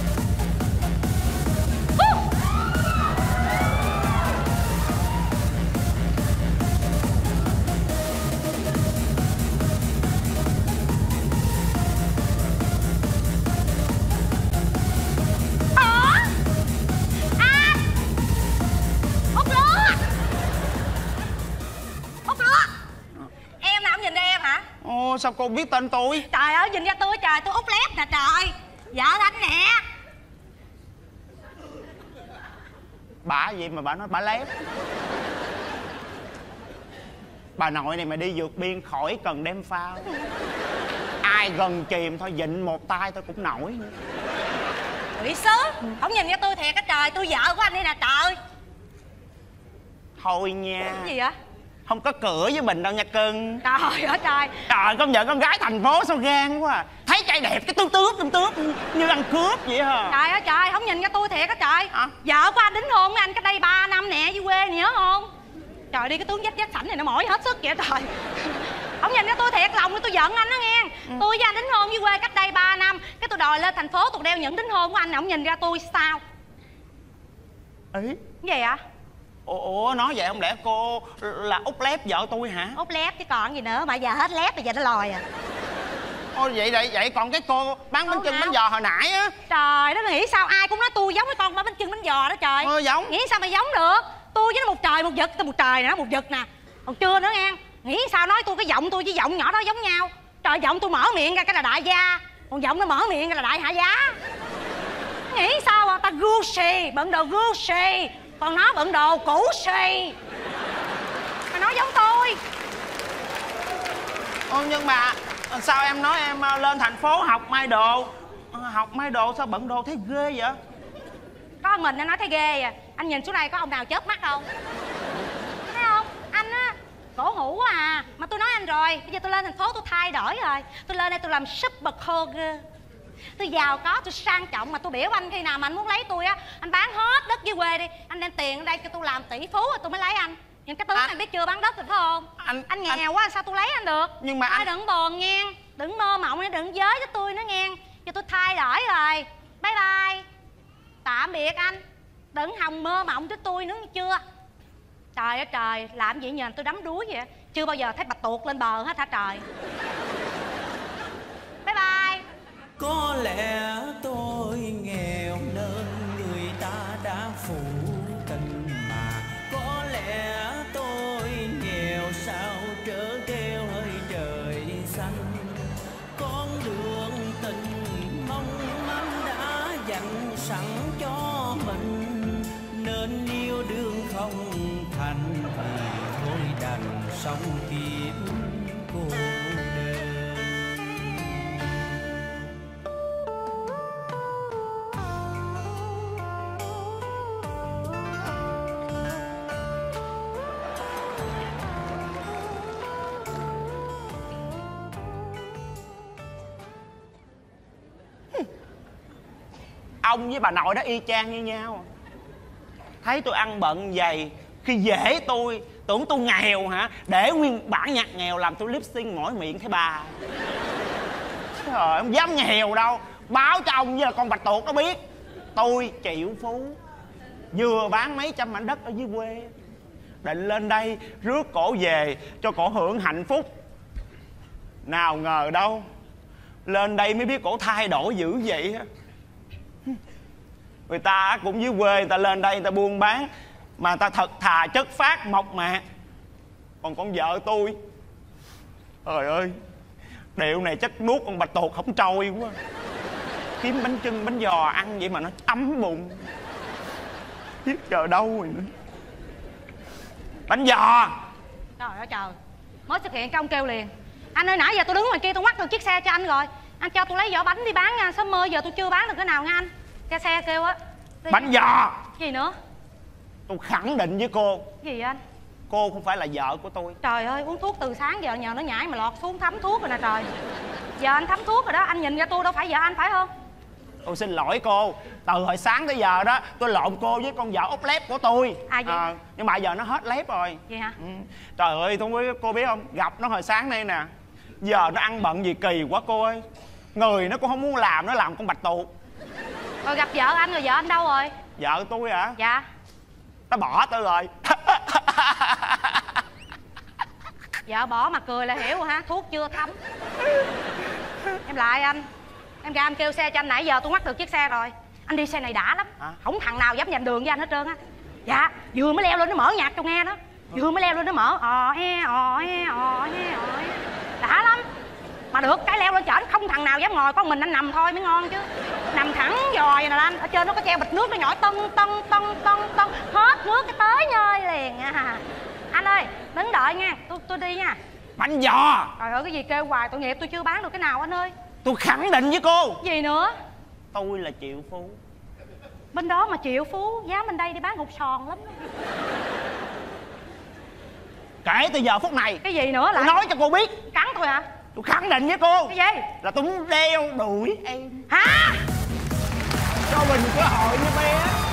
Ồ, sao cô biết tên tôi? Trời ơi nhìn ra tôi trời tôi út lép nè trời. Vợ anh nè. Bà gì mà bà nói bà lép? Bà nội này mà đi vượt biên khỏi cần đem phao. Ai gần chìm thôi dịnh một tay tôi cũng nổi nữa. Sứ Không nhìn ra tôi thiệt á trời Tôi vợ của anh đây nè trời. Thôi nha. Cái gì vậy Không có cửa với mình đâu nha cưng. Trời ơi trời. Trời công nhận con gái thành phố sao gan quá à. Thấy trai đẹp cái tướp tướp tướp tướp Như ăn cướp vậy hả? Trời ơi trời Không nhìn ra tôi thiệt á trời. Hả? Vợ của anh đính hôn với anh cách đây 3 năm nè dưới quê nhớ không? Trời đi cái tướng dách dách sảnh này nó mỏi hết sức vậy trời. Không nhìn ra tôi thiệt lòng tôi giận anh đó nghe. Tôi với anh đính hôn dưới quê cách đây 3 năm Cái tôi đòi lên thành phố tôi đeo những đính hôn của anh Không nhìn ra tôi sao? Ý? Cái gì ạ Ủa, ủa nói vậy không lẽ cô là út lép vợ tôi hả? Út lép chứ còn gì nữa mà giờ hết lép bây giờ nó lòi à. Ôi vậy vậy vậy còn cái cô bán bánh chưng bánh giò hồi nãy á. Trời đó nghĩ sao ai cũng nói tôi giống cái con bán bánh chưng bánh giò đó trời. Ờ, giống. nghĩ sao mà giống được? Tôi với nó một trời một vực tôi một trời nè một vực nè. Còn chưa nữa nghe nghĩ sao nói tôi cái giọng tôi với giọng nhỏ đó giống nhau. Trời giọng tôi mở miệng ra cái là đại gia còn giọng nó mở miệng ra là đại hạ giá. Nghĩ sao à ta Gucci bận đồ Gucci còn nó bận đồ cũ xì. Mà nói giống tôi. Ồ, nhưng mà sao em nói em ờ, lên thành phố học may đồ? Ờ, Học may đồ sao bận đồ thấy ghê vậy? Có mình anh nói thấy ghê à. Anh nhìn xuống đây có ông nào chớp mắt không? Thấy không? Anh á cổ hủ quá à. Mà tôi nói anh rồi. Bây giờ tôi lên thành phố tôi thay đổi rồi. Tôi lên đây tôi làm super coger tôi giàu có tôi sang trọng mà tôi biểu anh khi nào mà anh muốn lấy tôi á anh bán hết đất dưới quê đi anh đem tiền ở đây cho tôi làm tỷ phú rồi tôi mới lấy anh. Nhưng cái tướng À. anh biết chưa bán đất rồi phải không? Anh- anh nghèo anh- quá sao tôi lấy anh được? Nhưng mà Thôi anh- đừng buồn nghe đừng mơ mộng nữa đừng giới với tôi nữa nghe cho tôi thay đổi rồi. Bye bye. Tạm biệt anh. Đừng hòng mơ mộng với tôi nữa nghe chưa? Trời ơi trời làm gì nhìn tôi đắm đuối vậy? Chưa bao giờ thấy bạch tuộc lên bờ hết hả trời? Bye bye có lẽ tôi nghèo nên người ta đã phụ tình mà. Có lẽ tôi nghèo sao trở theo hơi trời xanh. Con đường tình mong manh đã dành sẵn cho mình. Nên yêu đương không thành thì thôi đành sống. Ông với bà nội đó y chang như nhau. Thấy tôi ăn bận vậy, Khi dễ tôi, Tưởng tôi nghèo hả? Để nguyên bản nhạc nghèo làm tôi lip sync mỗi miệng thấy bà Trời, không dám nghèo đâu. Báo cho ông với là con bạch tuộc nó biết. Tôi triệu phú. Vừa bán mấy trăm mảnh đất ở dưới quê. Định lên đây rước cổ về cho cổ hưởng hạnh phúc. Nào ngờ đâu, lên đây mới biết cổ thay đổi dữ vậy á người ta cũng dưới quê người ta lên đây người ta buôn bán, mà ta thật thà chất phát mộc mạc. Còn con vợ tôi, trời ơi, điệu này chắc nuốt, con bạch tuộc không trôi quá. Kiếm bánh trưng bánh giò ăn vậy mà nó ấm bụng. Biết chờ đâu rồi nữa. Bánh giò. Trời ơi trời, mới xuất hiện cái ông kêu liền. Anh ơi, nãy giờ tôi đứng ngoài kia tôi ngoắt được chiếc xe cho anh rồi. Anh cho tôi lấy vỏ bánh đi bán nha, sớm mơ giờ tôi chưa bán được cái nào nha anh cái xe kêu á. Bánh giò. Gì nữa? Tôi khẳng định với cô. Gì vậy anh? Cô không phải là vợ của tôi. Trời ơi uống thuốc từ sáng giờ nhờ nó nhảy mà lọt xuống thấm thuốc rồi nè trời. Giờ anh thấm thuốc rồi đó anh nhìn ra tôi đâu phải vợ anh phải không? Tôi xin lỗi cô. Từ hồi sáng tới giờ đó tôi lộn cô với con vợ ốc lép của tôi. À, vậy? Ờ, nhưng mà giờ nó hết lép rồi. Vậy hả? Ừ. trời ơi tôi biết cô biết không? Gặp nó hồi sáng nay nè. Giờ nó ăn bận gì kỳ quá cô ơi. Người nó cũng không muốn làm nó làm con bạch tuộc rồi gặp vợ anh rồi vợ anh đâu rồi? Vợ tôi hả? Dạ. Nó bỏ tôi rồi. Vợ bỏ mà cười là hiểu rồi ha thuốc chưa thấm. Em lại anh. Em ra anh kêu xe cho anh nãy giờ tôi ngoắt được chiếc xe rồi. Anh đi xe này đã lắm. Hả? không thằng nào dám giành đường với anh hết trơn á. Dạ vừa mới leo lên nó mở nhạc cho nghe đó. Vừa mới leo lên nó mở. Ò e ò e ò e ò e đã lắm mà được cái leo lên trển không thằng nào dám ngồi có mình anh nằm thôi mới ngon chứ. Nằm thẳng dòi nè anh ở trên nó có treo bịch nước nó nhỏ tân tân tân tân tân hết nước cái tới nhơi liền à. Anh ơi đứng đợi nha tôi tôi đi nha. Bánh giò. Trời ơi cái gì kêu hoài tội nghiệp tôi chưa bán được cái nào anh ơi. Tôi khẳng định với cô. Gì nữa? Tôi là triệu phú. Bên đó mà triệu phú giá bên đây đi bán hột sòn lắm. Kể từ giờ phút này. Cái gì nữa lại nói cho cô biết. Cắn tôi hả tôi khẳng định với cô. Cái gì? Là tôi muốn đeo đuổi. Em. Hả? Cho mình cơ hội như bé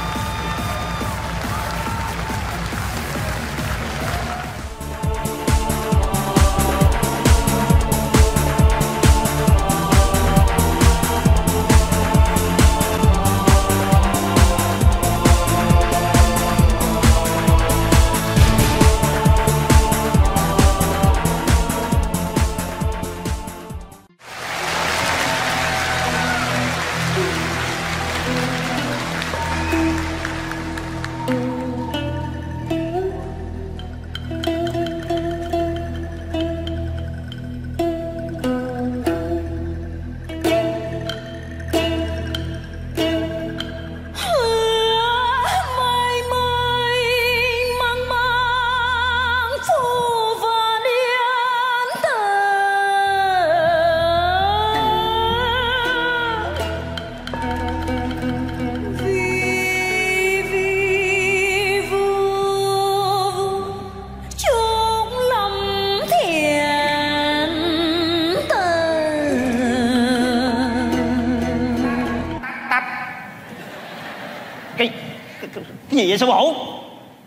vậy sư phụ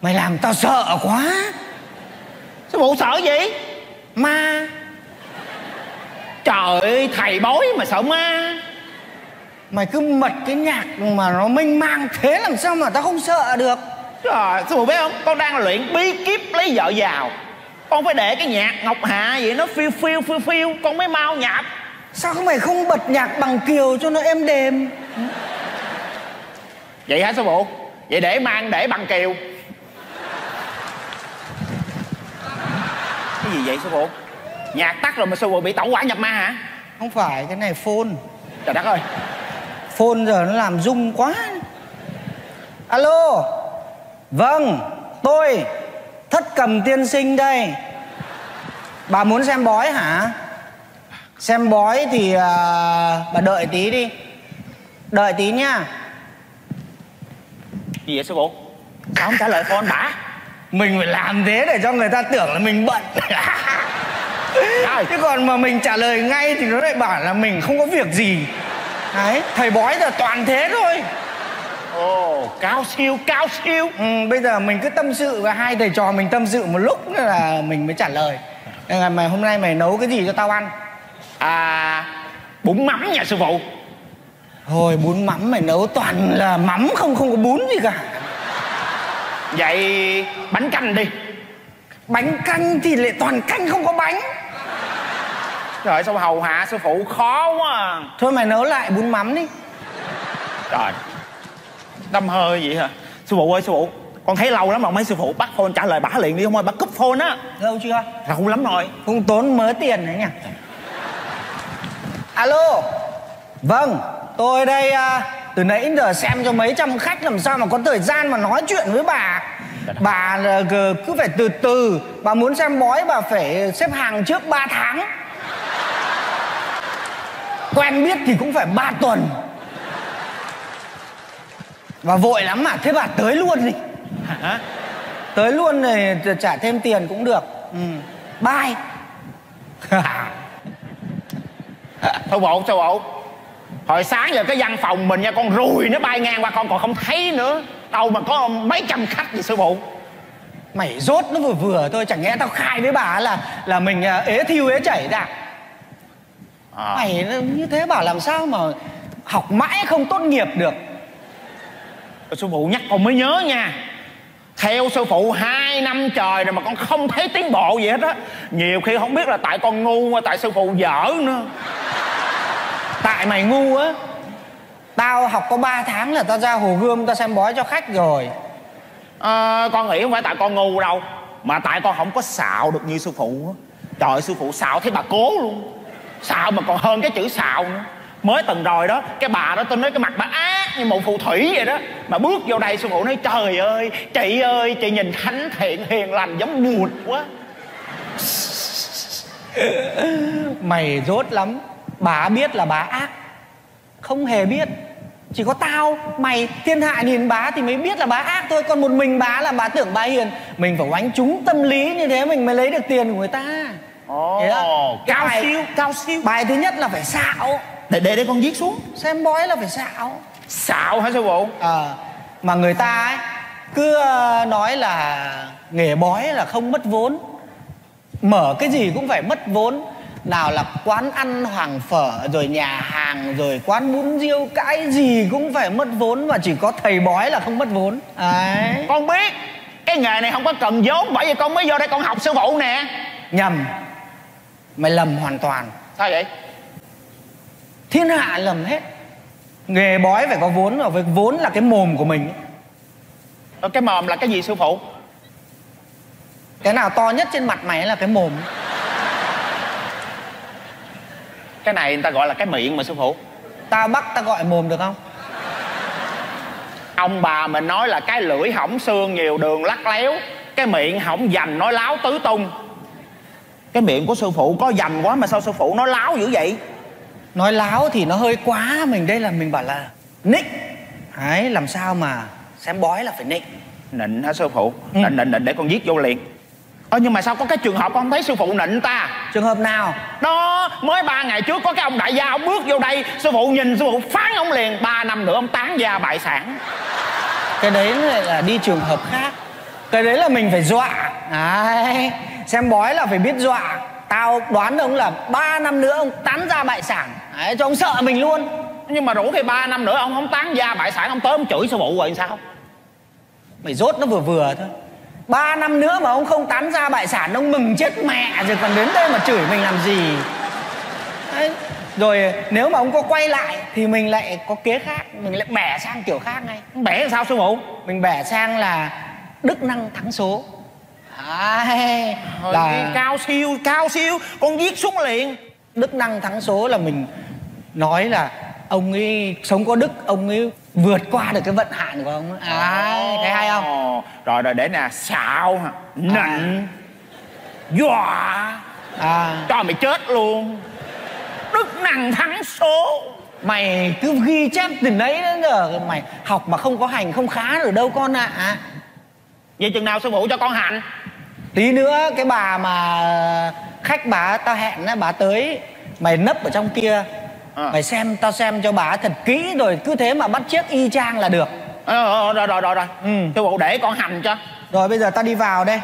Mày làm tao sợ quá. Sư phụ sợ gì Ma. Trời ơi thầy bói mà sợ ma. Mày cứ mật cái nhạc mà nó mênh mang thế làm sao mà tao không sợ được? Trời sư phụ biết không? Con đang luyện bí kíp lấy vợ giàu. Con phải để cái nhạc ngọc hạ vậy nó phiêu phiêu phiêu phiêu con mới mau nhập. Sao không mày không bật nhạc bằng kiều cho nó êm đềm? Vậy hả sư phụ vậy để mang để bằng kiều cái gì vậy sư phụ? Nhạc tắt rồi mà sư phụ bị tẩu hỏa nhập ma hả? Không phải cái này phone. Trời đất ơi. Phone giờ nó làm rung quá. Alo? Vâng Tôi Thất cầm tiên sinh đây. Bà muốn xem bói hả? Xem bói thì à, bà đợi tí đi. Đợi tí nha gì vậy sư phụ? Sao không trả lời con bả? Mình phải làm thế để cho người ta tưởng là mình bận. Chứ còn mà mình trả lời ngay thì nó lại bảo là mình không có việc gì. Đấy, thầy bói giờ toàn thế thôi. Ồ cao siêu cao siêu. Ừ, Bây giờ mình cứ tâm sự và hai thầy trò mình tâm sự một lúc nữa là mình mới trả lời. Là mày hôm nay mày nấu cái gì cho tao ăn? À bún mắm nha sư phụ Thôi bún mắm mày nấu toàn là mắm không không có bún gì cả. Vậy bánh canh đi. Bánh canh thì lại toàn canh không có bánh. Trời sao hầu hạ sư phụ khó quá à. thôi mày nấu lại bún mắm đi. Trời Đâm hơi vậy hả? Sư phụ ơi sư phụ Con thấy lâu lắm mà mấy sư phụ bắt phone trả lời bả liền đi không ơi bả cúp phone á. Lâu chưa? Lâu lắm rồi. Không tốn mớ tiền đấy nhỉ. Alo vâng tôi đây à, từ nãy đến giờ xem cho mấy trăm khách làm sao mà có thời gian mà nói chuyện với bà. Bà là cứ phải từ từ bà muốn xem bói bà phải xếp hàng trước 3 tháng. Quen biết thì cũng phải 3 tuần. Và vội lắm mà thế bà tới luôn đi. Hả? Tới luôn này trả thêm tiền cũng được. Ừ. bye. Sư phụ sư phụ Hồi sáng giờ cái văn phòng mình nha con ruồi nó bay ngang qua con còn không thấy nữa. Đâu mà có mấy trăm khách gì sư phụ. Mày rốt nó vừa vừa thôi chẳng nghe tao khai với bà là là mình à, ế thiêu ế chảy ra à. mày như thế bảo làm sao mà học mãi không tốt nghiệp được. Sư phụ nhắc con mới nhớ nha. Theo sư phụ hai năm trời rồi mà con không thấy tiến bộ gì hết á. Nhiều khi không biết là tại con ngu hay tại sư phụ dở nữa tại mày ngu á. Tao học có 3 tháng là tao ra hồ gươm tao xem bói cho khách rồi. À, Con nghĩ không phải tại con ngu đâu Mà tại con không có xạo được như sư phụ á. Trời sư phụ xạo thấy bà cố luôn. Xạo mà còn hơn cái chữ xạo nữa? Mới từng rồi đó Cái bà đó tôi nói cái mặt bà ác như một phù thủy vậy đó. Mà bước vô đây sư phụ nói Trời ơi chị ơi chị nhìn thánh thiện hiền lành giống buồn quá. Mày rốt lắm bà biết là bà ác. Không hề biết. Chỉ có tao. Mày thiên hạ nhìn bá thì mới biết là bá ác thôi. Còn một mình bá là bá tưởng bá hiền. Mình phải oánh trúng tâm lý như thế mình mới lấy được tiền của người ta. Thế á? cao Bài- siêu, cao siêu. bài thứ nhất là phải xạo. Để để để con viết xuống. Xem bói là phải xạo. Xạo hả sư phụ Ờ, mà người ta ấy cứ ờ, nói là nghề bói là không mất vốn. Mở cái gì cũng phải mất vốn nào là quán ăn hoàng phở rồi nhà hàng rồi quán bún riêu cái gì cũng phải mất vốn và chỉ có thầy bói là không mất vốn. Đấy. Con biết Cái nghề này không có cần vốn Bởi vì con mới vô đây con học sư phụ nè. Nhầm. Mày lầm hoàn toàn. Sao vậy? Thiên hạ lầm hết. Nghề bói phải có vốn rồi vốn là cái mồm của mình. Ấy. Ờ, Cái mồm là cái gì sư phụ? Cái nào to nhất trên mặt mày là cái mồm Cái này người ta gọi là cái miệng mà sư phụ. Tao bắt tao gọi mồm được không? Ông bà mình nói là cái lưỡi hỏng xương nhiều đường lắc léo Cái miệng hỏng dành nói láo tứ tung. Cái miệng của sư phụ có dành quá mà sao sư phụ nói láo dữ vậy? Nói láo thì nó hơi quá mình đây là mình bảo là nịnh đấy làm sao mà xem bói là phải nịnh Nịnh hả sư phụ? Ừ. Nịnh nịnh nịnh để con viết vô liền Ơ nhưng mà sao có cái trường hợp không thấy sư phụ nịnh ta? Trường hợp nào? Đó mới ba ngày trước có cái ông đại gia ông bước vô đây Sư phụ nhìn sư phụ phán ông liền ba năm nữa ông tán gia bại sản. Cái đấy là đi trường hợp khác. Cái đấy là mình phải dọa. Đấy xem bói là phải biết dọa. Tao đoán ông là ba năm nữa ông tán ra bại sản. Đấy cho ông sợ mình luôn. Nhưng mà rủ khi ba năm nữa ông không tán gia bại sản Ông tới ông chửi sư phụ rồi sao? Mày rốt nó vừa vừa thôi ba năm nữa mà ông không tán ra bại sản ông mừng chết mẹ rồi còn đến đây mà chửi mình làm gì? Đấy. rồi nếu mà ông có quay lại thì mình lại có kế khác mình lại bẻ sang kiểu khác ngay. Bẻ làm sao sư phụ mình bẻ sang là đức năng thắng số. Đấy, là Cao siêu cao siêu Con viết xuống liền. Đức năng thắng số là mình nói là ông ấy sống có đức ông ấy vượt qua được cái vận hạn của ông. Đấy, thấy hay không? Ồ, Rồi rồi để nè Xạo Nịnh. Dọa. À. Cho mày chết luôn. Đức năng thắng số. Mày cứ ghi chép từ nãy đến giờ mày học mà không có hành không khá rồi đâu con ạ. Vậy chừng nào sư phụ cho con hành tí nữa cái bà mà khách bà tao hẹn bà tới mày nấp ở trong kia À. mày xem tao xem cho bà thật kỹ rồi cứ thế mà bắt chiếc y chang là được. Ờ, ờ, Rồi rồi rồi rồi. Ừ. Sư phụ để con hành cho. Rồi bây giờ tao đi vào đây.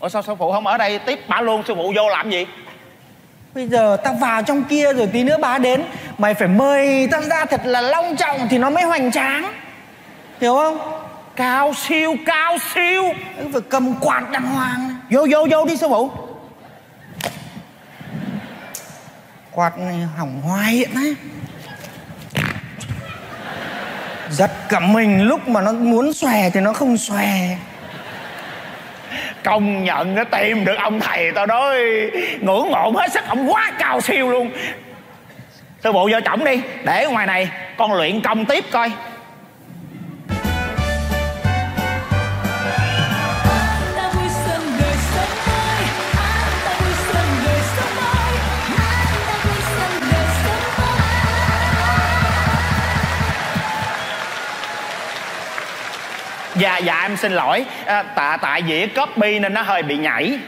Ủa sao sư phụ không ở đây tiếp bà luôn? Sư phụ vô làm gì? Bây giờ tao vào trong kia rồi tí nữa bà đến. Mày phải mời tao ra thật là long trọng thì nó mới hoành tráng. Hiểu không? Cao siêu cao siêu. Phải cầm quạt đàng hoàng. Vô vô vô đi sư phụ Quạt này hỏng hoài hiện á Giật cả mình, lúc mà nó muốn xòe thì nó không xòe. Công nhận nó tìm được ông thầy tao đó ngưỡng mộ hết sức ông quá cao siêu luôn. Sư bộ vô trọng đi, để ngoài này, con luyện công tiếp coi. Dạ dạ em xin lỗi. À, tại tại vì copy nên nó hơi bị nhảy.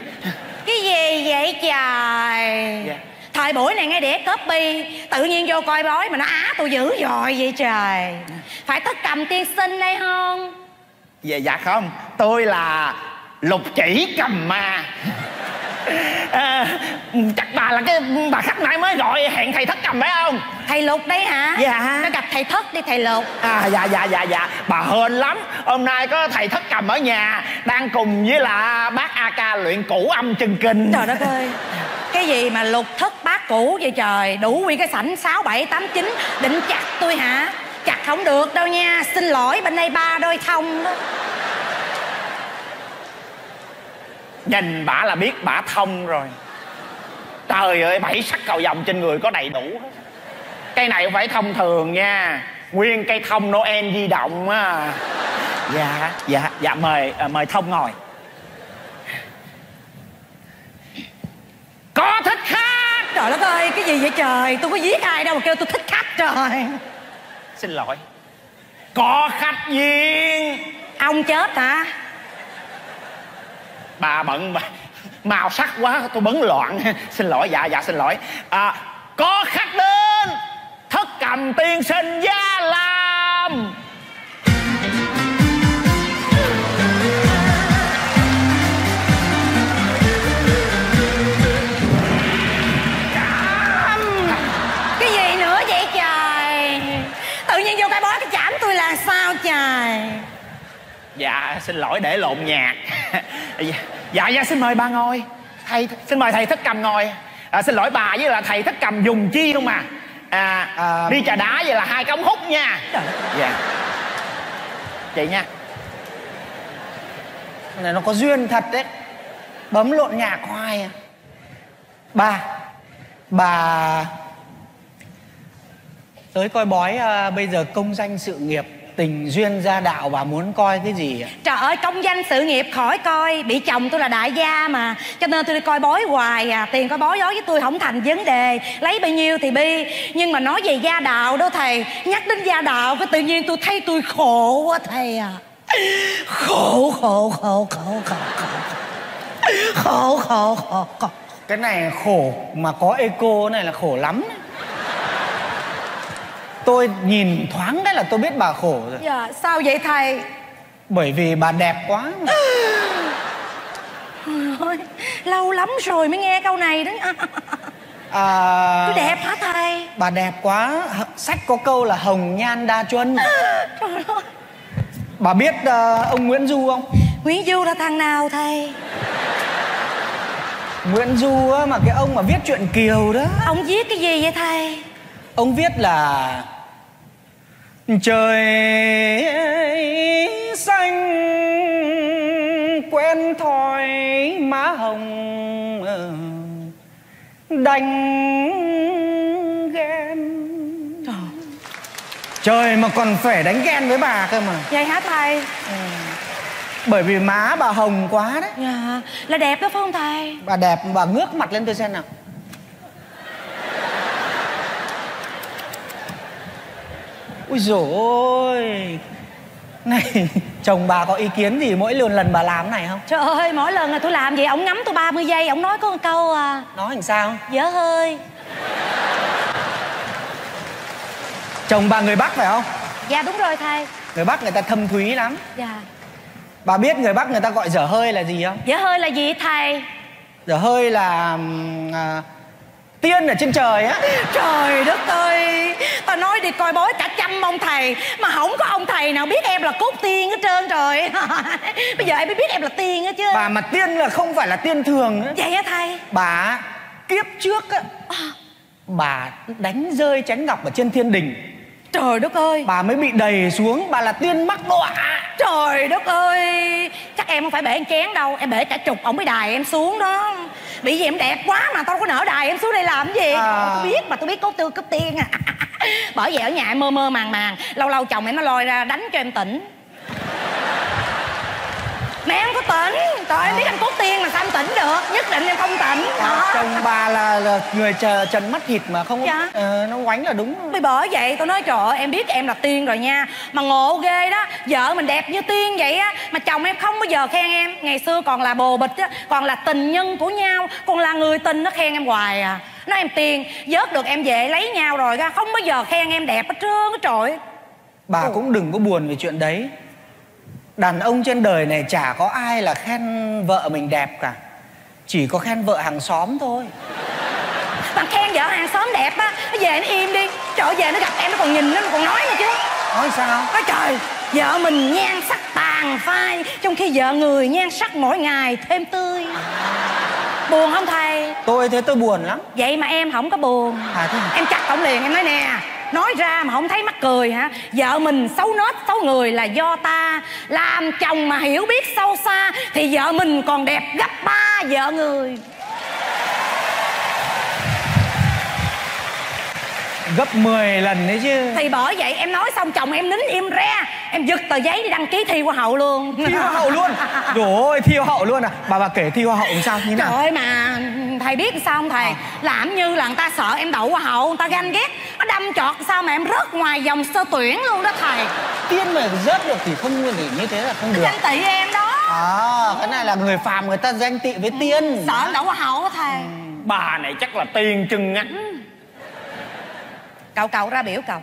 Cái gì vậy trời? Dạ. thời buổi này nghe đĩa copy tự nhiên vô coi bói mà nó á tôi dữ dội vậy trời. Phải tất cầm tiên sinh đây không? Dạ dạ không. Tôi là lục chỉ cầm ma à, chắc bà là cái bà khách nãy mới gọi hẹn thầy thất cầm phải không? Thầy lục đấy hả? Dạ. nó gặp thầy thất đi thầy lục. À dạ dạ dạ dạ. Bà hên lắm. Hôm nay có thầy thất cầm ở nhà Đang cùng với là bác A ca luyện củ âm chân kinh. Trời đất ơi. Cái gì mà lục thất bát cũ vậy trời? Đủ nguyên cái sảnh sáu bảy tám chín. Định chặt tôi hả? Chặt không được đâu nha. Xin lỗi bên đây ba đôi thông đó Nhìn bả là biết bả thông rồi. Trời ơi bảy sắc cầu vồng trên người có đầy đủ hết. Cây này không phải thông thường nha. Nguyên cây thông Noel di động á. Dạ dạ dạ mời à, mời thông ngồi. Có thích khách trời đất ơi cái gì vậy trời? Tôi có giết ai đâu mà kêu tôi thích khách trời. Xin lỗi. Có khách viên ông chết hả bà bận bà, màu sắc quá tôi bấn loạn. Xin lỗi dạ dạ xin lỗi. À, có khách đến thất cầm tiên sinh gia làm xin lỗi để lộn nhạc. Dạ, dạ xin mời bà ngồi. Thầy xin mời thầy thất cầm ngồi. À, xin lỗi bà với là thầy thất cầm dùng chi không mà. À, À, đi trà đá vậy là hai cái ống hút nha. Dạ. Chị nha. Cái này nó có duyên thật đấy. Bấm lộn nhạc hoài à? Bà Bà Tới coi bói à, bây giờ công danh sự nghiệp Tình duyên gia đạo bà muốn coi cái gì ạ? Trời ơi công danh sự nghiệp khỏi coi. Bị chồng tôi là đại gia mà. Cho nên tôi đi coi bói hoài à. Tiền coi bói đó với tôi không thành vấn đề. Lấy bao nhiêu thì bi. Nhưng mà nói về gia đạo đó thầy. Nhắc đến gia đạo cái tự nhiên tôi thấy tôi khổ quá thầy à. Khổ khổ khổ khổ khổ khổ Khổ khổ khổ khổ. Cái này khổ mà có eco này là khổ lắm. Tôi nhìn thoáng cái là tôi biết bà khổ rồi. Dạ sao vậy thầy? Bởi vì bà đẹp quá. Mà. Ôi, Lâu lắm rồi mới nghe câu này đó. À, Tôi đẹp hả thầy? Bà đẹp quá. Sách có câu là hồng nhan đa chuân. Trời ơi. Bà biết ờ, ông Nguyễn Du không? Nguyễn Du là thằng nào thầy? Nguyễn Du á, mà cái ông mà viết truyện Kiều đó. Ông viết cái gì vậy thầy? Ông viết là Trời xanh quen thoi má hồng ờ, Đành ghen. Trời mà còn phải đánh ghen với bà cơ mà. Vậy hả thầy. Bởi vì má bà hồng quá đấy. Dạ Là đẹp đó phải không thầy? Bà đẹp bà ngước mặt lên tôi xem nào Ui dồi ôi. Này chồng bà có ý kiến gì mỗi lần lần bà làm này không? Trời ơi mỗi lần là tôi làm vậy Ông ngắm tôi 30 giây Ông nói có một câu à. Nói làm sao? Dở hơi. Chồng bà người Bắc phải không? Dạ đúng rồi thầy. Người Bắc người ta thâm thúy lắm. Dạ. Bà biết người Bắc người ta gọi dở hơi là gì không? Dở hơi là gì thầy? Dở hơi là à, tiên ở trên trời á. Trời đất ơi. Tao nói đi coi bói cả trăm ông thầy Mà không có ông thầy nào biết em là cốt tiên hết trơn trời. Bây giờ em mới biết em là tiên hết chứ. Bà mà tiên là không phải là tiên thường á. Vậy hả thầy? Bà kiếp trước á bà đánh rơi chén ngọc ở trên thiên đình Trời đất ơi. Bà mới bị đầy xuống bà là tiên mắc đọa Trời đất ơi. Chắc em không phải bể em chén đâu Em bể cả chục ổng mới đài em xuống đó. Bị gì em đẹp quá mà tao có nỡ đài em xuống đây làm gì? À. Tôi biết mà tôi biết cốt tư cấp tiên à. Bởi vậy ở nhà em mơ mơ màng màng Lâu lâu chồng em nó lôi ra đánh cho em tỉnh Mẹ em có tỉnh. Trời em biết anh cốt tiên mà sao em tỉnh được? Nhất định em không tỉnh. Đó. chồng bà là, là người trờ, trần mắt thịt mà không Dạ. ờ, nó oánh là đúng Bởi bởi vậy tôi nói trời ơi em biết em là tiên rồi nha. Mà ngộ ghê đó Vợ mình đẹp như tiên vậy á Mà chồng em không bao giờ khen em. Ngày xưa còn là bồ bịch á Còn là tình nhân của nhau Còn là người tình nó khen em hoài à. Nói em tiên Vớt được em về lấy nhau rồi ra Không bao giờ khen em đẹp hết trơn á trời. Bà cũng đừng có buồn về chuyện đấy đàn ông trên đời này chả có ai là khen vợ mình đẹp cả. Chỉ có khen vợ hàng xóm thôi. Mà khen vợ hàng xóm đẹp á Nó về nó im đi. Trời về nó gặp em nó còn nhìn nó còn nói nữa chứ. Nói sao? Nói trời Vợ mình nhan sắc tàn phai Trong khi vợ người nhan sắc mỗi ngày thêm tươi. Buồn không thầy? Tôi thế tôi buồn lắm. Vậy mà em không có buồn. À, thế hả? Em chặt ổng liền em nói nè Nói ra mà không thấy mắc cười hả? Vợ mình xấu nết, xấu người là do ta. Làm chồng mà hiểu biết sâu xa Thì vợ mình còn đẹp gấp ba vợ người. Gấp 10 lần đấy chứ. Thì bởi vậy em nói xong chồng em nín im re Em giật tờ giấy đi đăng ký thi hoa hậu luôn. Thi hoa hậu luôn? Rồi ôi thi hoa hậu luôn à? Bà bà kể thi hoa hậu làm sao như Trời nào? Ơi mà thầy biết sao không thầy? Làm như là người ta sợ em đậu hoa hậu Người ta ganh ghét. Nó đâm chọt sao mà em rớt ngoài vòng sơ tuyển luôn đó thầy. Tiên mà rớt được thì không thì như thế là không được. Ganh tị em đó. À cái này là người phàm người ta danh tị với tiên. Sợ đậu hoa hậu thầy. Bà này chắc là tiền chân ngắn Cậu cậu ra biểu cậu.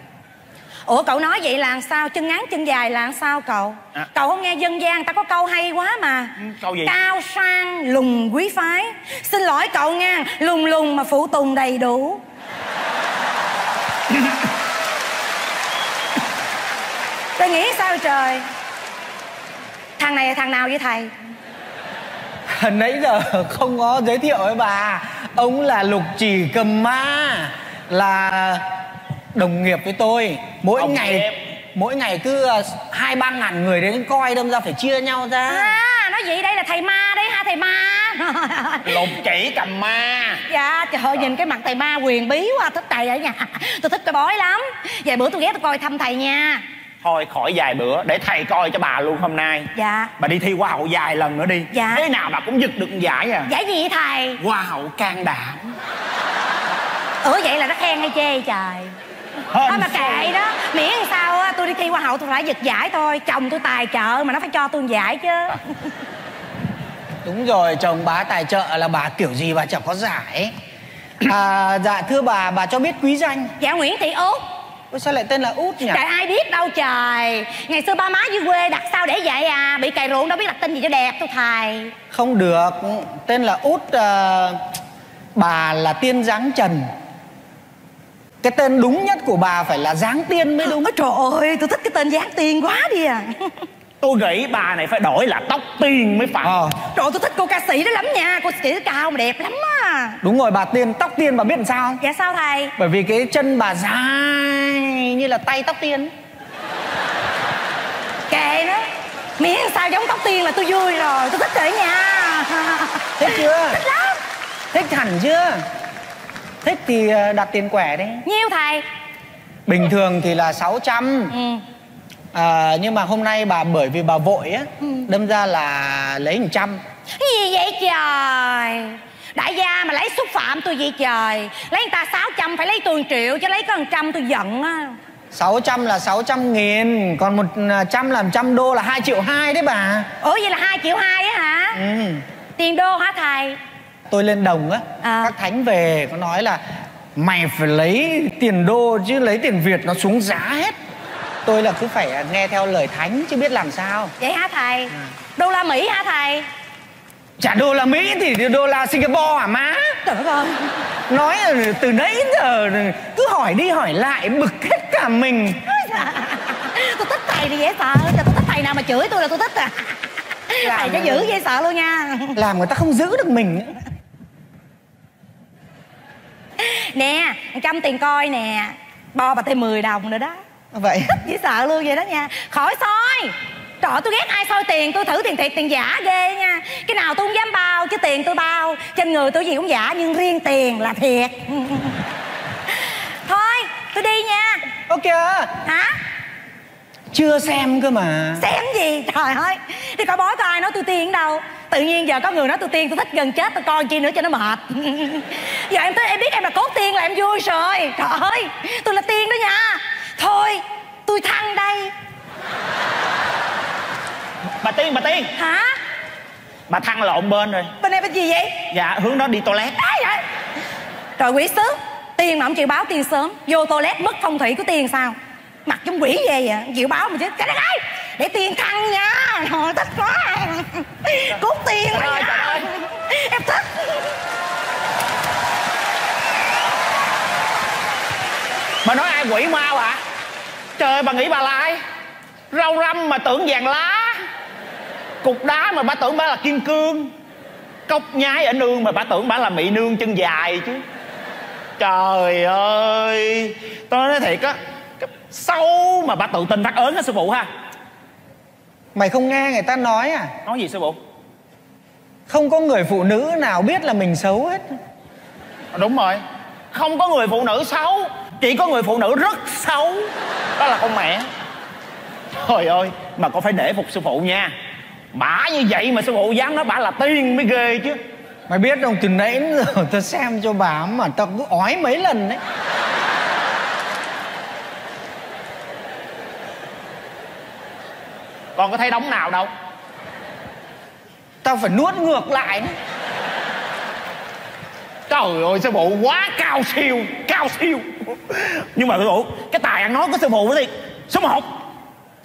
Ủa cậu nói vậy là sao? Chân ngắn chân dài là sao cậu? À. Cậu không nghe dân gian ta có câu hay quá mà. Câu gì? Cao sang lùng quý phái. Xin lỗi cậu nha Lùng lùng mà phụ tùng đầy đủ. Tôi nghĩ sao trời? Thằng này là thằng nào vậy thầy? Nãy giờ không có giới thiệu với bà. Ông là lục chỉ cầm ma là đồng nghiệp với tôi mỗi Đồng ngày nghiệp. mỗi ngày cứ ờ, hai ba ngàn người đến coi đâm ra phải chia nhau ra. À nói vậy đây là thầy ma đấy ha thầy ma. Lục chỉ cầm ma. Dạ trời ơi nhìn cái mặt thầy ma quyền bí quá Thích thầy ở nhà. Tôi thích coi bói lắm. Vài bữa tôi ghé tôi coi thăm thầy nha. Thôi khỏi vài bữa Để thầy coi cho bà luôn hôm nay. Dạ. Bà đi thi hoa hậu vài lần nữa đi. Dạ. Thế nào bà cũng giật được giải à? Giải gì vậy thầy? Hoa hậu can đảm. Ủa vậy là nó khen hay chê trời Thôi mà kệ đó. Miễn sao tôi đi thi hoa hậu tôi phải giật giải thôi. Chồng tôi tài trợ mà nó phải cho tôi giải chứ. Đúng rồi chồng bà tài trợ là bà kiểu gì bà chẳng có giải. À, dạ thưa bà bà cho biết quý danh. Dạ Nguyễn Thị Út. Ôi, sao lại tên là út nhỉ? Trời ai biết đâu trời. Ngày xưa ba má dưới quê đặt sao để vậy à? Bị cày ruộng đâu biết đặt tên gì cho đẹp tôi thầy. Không được. Tên là út à, bà là tiên giáng trần cái tên đúng nhất của bà phải là giáng tiên mới đúng. Ôi trời ơi tôi thích cái tên Giáng Tiên quá đi à. Tôi nghĩ bà này phải đổi là tóc tiên mới phải. Ờ. Trời ơi, tôi thích cô ca sĩ đó lắm nha. Cô ca sĩ cao mà đẹp lắm á. Đúng rồi bà tiên tóc tiên bà biết làm sao không? Dạ sao thầy? Bởi vì cái chân bà dài như là tay tóc tiên. Kệ nó. Miễn sao giống tóc tiên là tôi vui rồi. Tôi thích rồi nha. Thích chưa? Thích lắm. Thích hẳn chưa thích thì ờ, đặt tiền quẻ đi Nhiêu thầy? Bình thường thì là 600 Ừ. À, nhưng mà hôm nay bà bởi vì bà vội á đâm ra là lấy 100 Cái gì vậy trời? Đại gia mà lấy xúc phạm tôi vậy trời. Lấy người ta 600 phải lấy tôi 1 triệu Chứ lấy có 100 tôi giận á. 600 là 600 nghìn Còn 100 là 100 đô là 2 triệu 2 đấy bà. Ủa vậy là 2 triệu 2 á hả? Ừ. Tiền đô hả thầy Tôi lên đồng á À. Các thánh về có nói là Mày phải lấy tiền đô chứ lấy tiền Việt nó xuống giá hết. Tôi là cứ phải nghe theo lời thánh chứ biết làm sao. Vậy hả thầy? Đô la Mỹ hả thầy? Trả đô la Mỹ thì đô la Singapore hả má? Trời đất ơi. Nói là từ nãy giờ cứ hỏi đi hỏi lại bực hết cả mình. Tôi thích thầy thì dễ sợ Trời, tôi thích thầy nào mà chửi tôi là tôi thích à. Làm thầy cho gì? dữ dễ sợ luôn nha. Làm người ta không giữ được mình. nè trăm tiền coi nè. Bo bà thêm 10 đồng nữa đó. Vậy dễ sợ luôn vậy đó nha. Khỏi soi. Trời tôi ghét ai soi tiền Tôi thử tiền thiệt tiền giả ghê nha. Cái nào tôi không dám bao Chứ tiền tôi bao. Trên người tôi gì cũng giả Nhưng riêng tiền là thiệt. Thôi tôi đi nha. Kìa. Hả Chưa xem cơ mà. Xem gì? Trời ơi. Đi coi bói có ai nói tôi tiên đâu? Tự nhiên giờ có người nói tôi tiên Tôi thích gần chết tôi coi chi nữa cho nó mệt. Giờ em tới em biết em là cốt tiên là em vui rồi. Trời ơi tôi là tiên đó nha. Thôi tôi thăng đây. Bà tiên bà tiên. Hả? Bà thăng lộn bên rồi. Bên này bên gì vậy? Dạ hướng đó đi toilet. Đấy vậy Trời quỷ sứ Tiên mà không chịu báo tiên sớm Vô toilet mất phong thủy của tiên sao Mặt giống quỷ ghê vậy? Chịu báo mà chứ. Trời đất ơi Để tiên thăng nha. Trời thích quá. Cốt tiên Trời ơi, trời ơi. Em thích. Bà nói ai quỷ mau à trời ơi, bà nghĩ bà là ai? Rau răm mà tưởng vàng lá. Cục đá mà bà tưởng bà là kim cương. Cốc nhái ở nương mà bà tưởng bà là mỹ nương chân dài chứ. Trời ơi. Tôi nói thiệt á sâu mà bà tự tin phát ớn á sư phụ ha. Mày không nghe người ta nói à? Nói gì sư phụ? Không có người phụ nữ nào biết là mình xấu hết. Đúng rồi. Không có người phụ nữ xấu chỉ có người phụ nữ rất xấu. Đó là con mẹ. Trời ơi mà con phải để phục sư phụ nha. Bả như vậy mà sư phụ dám nói bả là tiên mới ghê chứ. Mày biết không từ nãy giờ tao xem cho bà mà tao cứ ói mấy lần đấy con có thấy đống nào đâu. Tao phải nuốt ngược lại đấy. trời ơi sư phụ quá cao siêu cao siêu. Nhưng mà sư phụ cái tài ăn nói của sư phụ thì số một.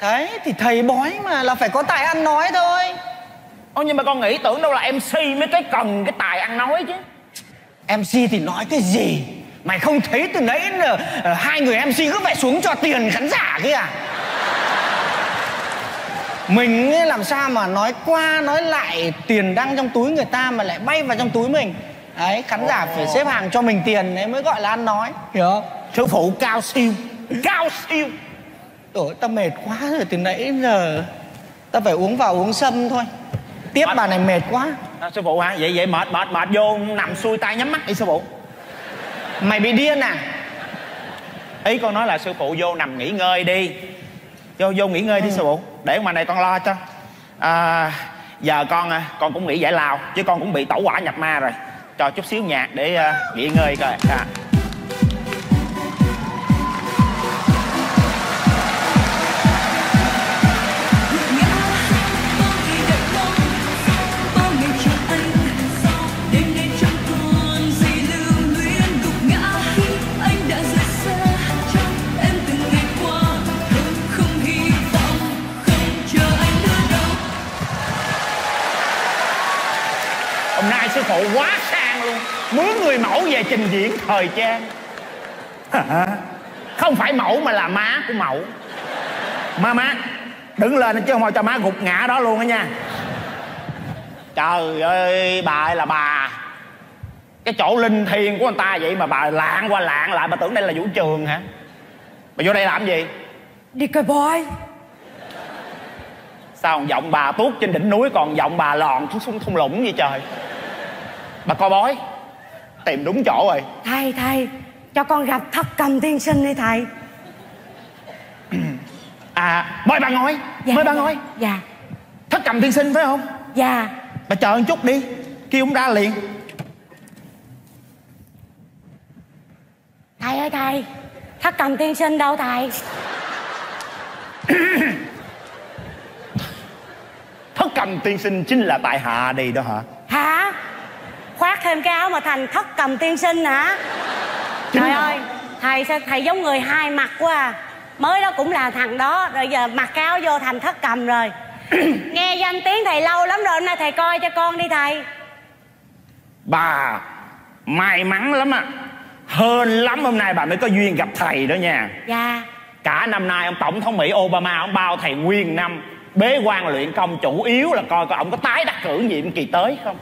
Đấy thì thầy bói mà là phải có tài ăn nói thôi. Ôi nhưng mà con nghĩ tưởng đâu là MC mới cái cần cái tài ăn nói chứ. MC thì nói cái gì? Mày không thấy từ nãy là ờ, hai người MC cứ phải xuống cho tiền khán giả kia à Mình ấy làm sao mà nói qua nói lại tiền đang trong túi người ta mà lại bay vào trong túi mình? Đấy khán giả phải xếp hàng cho mình tiền đấy mới gọi là ăn nói. Hiểu không? sư phụ cao siêu cao siêu. Ôi tao mệt quá rồi từ nãy giờ. Tao phải uống vào uống sâm thôi. Tiếp bà này mệt quá. À, sư phụ hả? Vậy vậy mệt mệt mệt vô nằm xuôi tay nhắm mắt đi sư phụ. Mày bị điên à? Ý con nói là sư phụ vô nằm nghỉ ngơi đi vô vô nghỉ ngơi đi sư phụ. Để ngoài này con lo cho. À, giờ con à, con cũng nghỉ giải lao chứ con cũng bị tẩu hỏa nhập ma rồi. Cho chút xíu nhạc để à, nghỉ ngơi coi. À. phụ quá sang luôn. Mướn người mẫu về trình diễn thời trang. Không phải mẫu mà là má của mẫu. Má má đứng lên chứ không thôi cho má gục ngã đó luôn á nha. Trời ơi bà ơi là bà. Cái chỗ linh thiêng của người ta vậy mà bà lạng qua lạng lại bà tưởng đây là vũ trường hả? Bà vô đây làm gì? Đi coi bói sao giọng bà tuốt trên đỉnh núi còn giọng bà lòn xuống xuống thung lũng vậy trời bà coi bói. Tìm đúng chỗ rồi. Thầy thầy Cho con gặp thất cầm tiên sinh đi thầy. À mời bà ngồi. Mời bà ngồi. Dạ. Thất cầm tiên sinh phải không? Dạ. Bà chờ một chút đi. Kêu ông ra liền. Thầy ơi thầy. Thất cầm tiên sinh đâu thầy? Thất cầm tiên sinh chính là tại hạ đi đó hả? Hả Khoác thêm cái áo mà thành thất cầm tiên sinh hả? Chính Trời ơi Thầy sao thầy giống người hai mặt quá à. Mới đó cũng là thằng đó Rồi giờ mặc cái áo vô thành thất cầm rồi. Nghe danh tiếng thầy lâu lắm rồi hôm nay thầy coi cho con đi thầy. Bà may mắn lắm á. Hên lắm hôm nay bà mới có duyên gặp thầy đó nha. Dạ. Cả năm nay ông Tổng thống Mỹ Obama Ông bao thầy nguyên năm. Bế quan luyện công chủ yếu là coi coi ông có tái đắc cử nhiệm kỳ tới không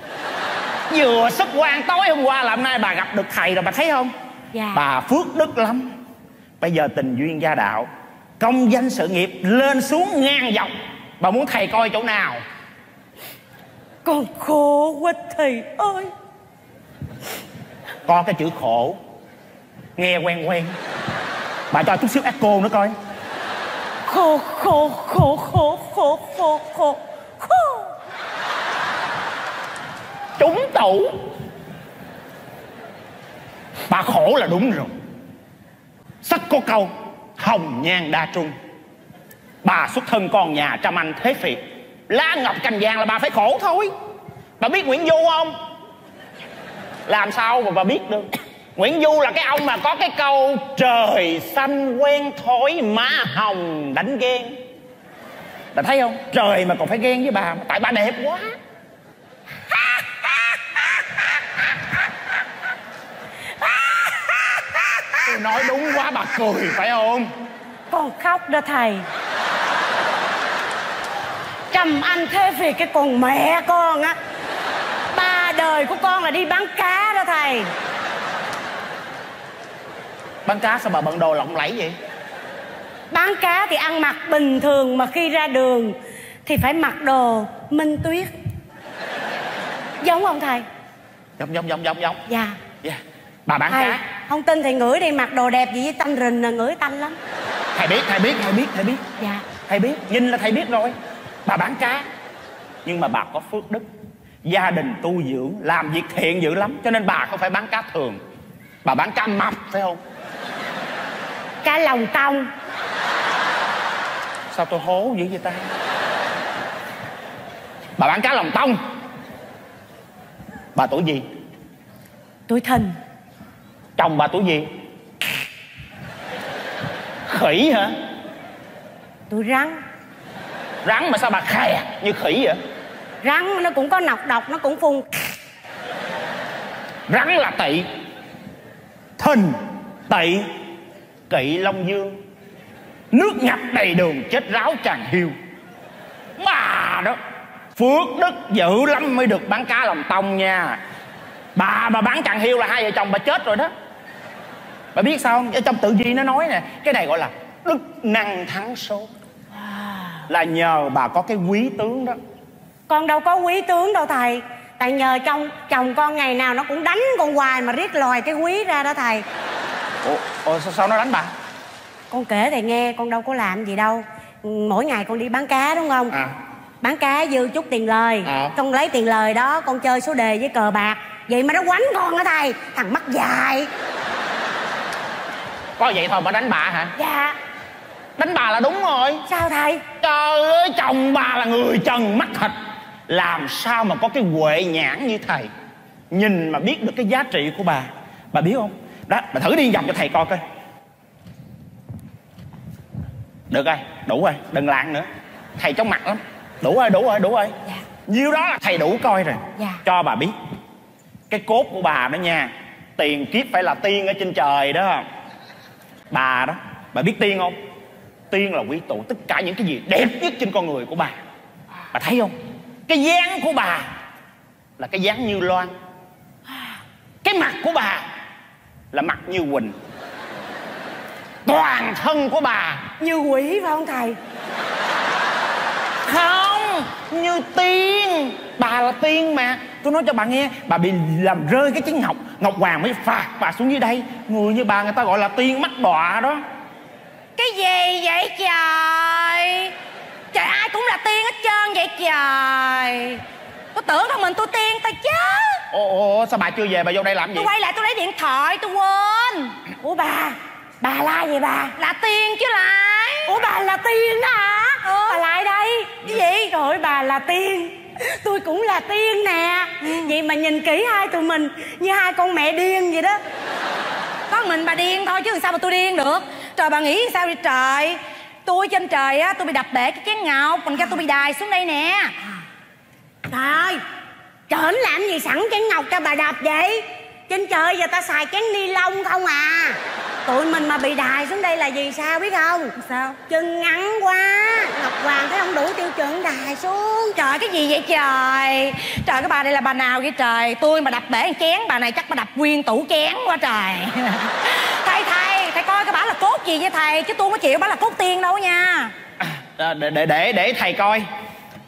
Vừa xuất quan tối hôm qua là hôm nay bà gặp được thầy rồi bà thấy không? Dạ. Bà phước đức lắm. Bây giờ tình duyên gia đạo Công danh sự nghiệp lên xuống ngang dọc. Bà muốn thầy coi chỗ nào? Con khổ quá thầy ơi. Có cái chữ khổ. Nghe quen quen. Bà cho chút xíu echo nữa coi. Khổ khổ khổ khổ khổ khổ khổ khổ Trúng tủ. Bà khổ là đúng rồi. Sách có câu, Hồng nhan đa trung. Bà xuất thân con nhà trăm anh thế phiệt Lá ngọc cành vàng là bà phải khổ thôi. Bà biết Nguyễn Du không? Làm sao mà bà biết được? Nguyễn Du là cái ông mà có cái câu, Trời xanh quen thổi má hồng đánh ghen. Bà thấy không? Trời mà còn phải ghen với bà, Tại bà đẹp quá. Nói đúng quá bà cười phải không? Con khóc đó thầy. Trầm anh thế vì cái con mẹ con á. Ba đời của con là đi bán cá đó thầy. Bán cá sao bà bận đồ lộng lẫy vậy? Bán cá thì ăn mặc bình thường Mà khi ra đường Thì phải mặc đồ minh tuyết. Giống không thầy? Giống giống giống giống giống. Dạ. Dạ Bà bán Thầy cá. không tin thì ngửi đi mặc đồ đẹp gì với tanh rình là ngửi tanh lắm. Thầy biết thầy biết thầy biết thầy biết. Dạ. Thầy biết nhìn là thầy biết rồi. Bà bán cá. Nhưng mà bà có phước đức. Gia đình tu dưỡng Làm việc thiện dữ lắm Cho nên bà không phải bán cá thường. Bà bán cá mập phải không? Cá lòng tông. Sao tôi hố dữ vậy ta? Bà bán cá lòng tông. Bà tuổi gì? Tuổi thìn Chồng bà tuổi gì? Khỉ hả? Tuổi rắn. Rắn mà sao bà khè như khỉ vậy? Rắn nó cũng có nọc độc Nó cũng phun. Rắn là tỵ Thìn Tỵ Kỵ Long Dương. Nước ngập đầy đường chết ráo tràn hiu. Bà đó Phước đức dữ lắm mới được bán cá lòng tông nha. Bà mà bán tràn hiu là hai vợ chồng bà chết rồi đó Bà biết sao không? Trong tự duy nó nói nè Cái này gọi là đức năng thắng số. Là nhờ bà có cái quý tướng đó. Con đâu có quý tướng đâu thầy. Tại nhờ trong chồng con ngày nào nó cũng đánh con hoài Mà riết lòi cái quý ra đó thầy. Ủa, ủa sao, sao nó đánh bà? Con kể thầy nghe con đâu có làm gì đâu. Mỗi ngày con đi bán cá đúng không? À. Bán cá dư chút tiền lời. À. Con lấy tiền lời đó con chơi số đề với cờ bạc. Vậy mà nó quánh con hả thầy. Thằng mắt dài Có vậy thôi bà đánh bà hả? Dạ. Đánh bà là đúng rồi. Sao thầy? Trời ơi chồng bà là người trần mắt thịt Làm sao mà có cái huệ nhãn như thầy? Nhìn mà biết được cái giá trị của bà. Bà biết không? Đó bà thử đi vòng cho thầy coi coi. Được rồi đủ rồi đừng lạng nữa. Thầy chóng mặt lắm. Đủ rồi đủ rồi đủ rồi. Dạ. Nhiêu đó là thầy đủ coi rồi. Dạ. Cho bà biết. Cái cốt của bà đó nha Tiền kiếp phải là tiên ở trên trời đó Bà đó, Bà biết tiên không? Tiên là quy tụ tất cả những cái gì đẹp nhất trên con người của bà. Bà thấy không? Cái dáng của bà Là cái dáng như loan. Cái mặt của bà Là mặt như quỳnh. Toàn thân của bà Như quỷ phải không thầy? Không, Như tiên. Bà là tiên mà. Tôi nói cho bà nghe Bà bị làm rơi cái chén ngọc Ngọc Hoàng mới phạt bà xuống dưới đây. Người như bà người ta gọi là tiên mắt đọa đó. Cái gì vậy trời? Trời ai cũng là tiên hết trơn vậy trời. Tôi tưởng là mình tôi tiên ta chứ. Ồ, ồ sao bà chưa về? Bà vô đây làm gì? Tôi quay lại tôi lấy điện thoại tôi quên. Ủa bà Bà la gì bà? Là tiên chứ lại. Ủa bà là tiên đó hả? Bà lại đây. Cái gì? Trời ơi bà là tiên Tôi cũng là tiên nè. Vậy mà nhìn kỹ hai tụi mình Như hai con mẹ điên vậy đó. Có mình bà điên thôi chứ sao mà tôi điên được? Trời bà nghĩ sao đi trời? Tôi trên trời á tôi bị đập bể cái chén ngọc còn cho tôi bị đài xuống đây nè. Trời ơi Trởn làm gì sẵn chén ngọc cho bà đập vậy Trên trời giờ ta xài chén ni lông không à? Tụi mình mà bị đài xuống đây là vì sao biết không? Sao? Chân ngắn quá Ngọc Hoàng thấy không đủ tiêu chuẩn đài xuống. Trời cái gì vậy trời? Trời cái bà đây là bà nào vậy trời? Tôi mà đập bể chén bà này chắc bà đập nguyên tủ chén quá trời. Thầy thầy thầy coi cái bà là cốt gì vậy thầy? Chứ tôi không có chịu bà là cốt tiên đâu nha. À, để, để để để thầy coi.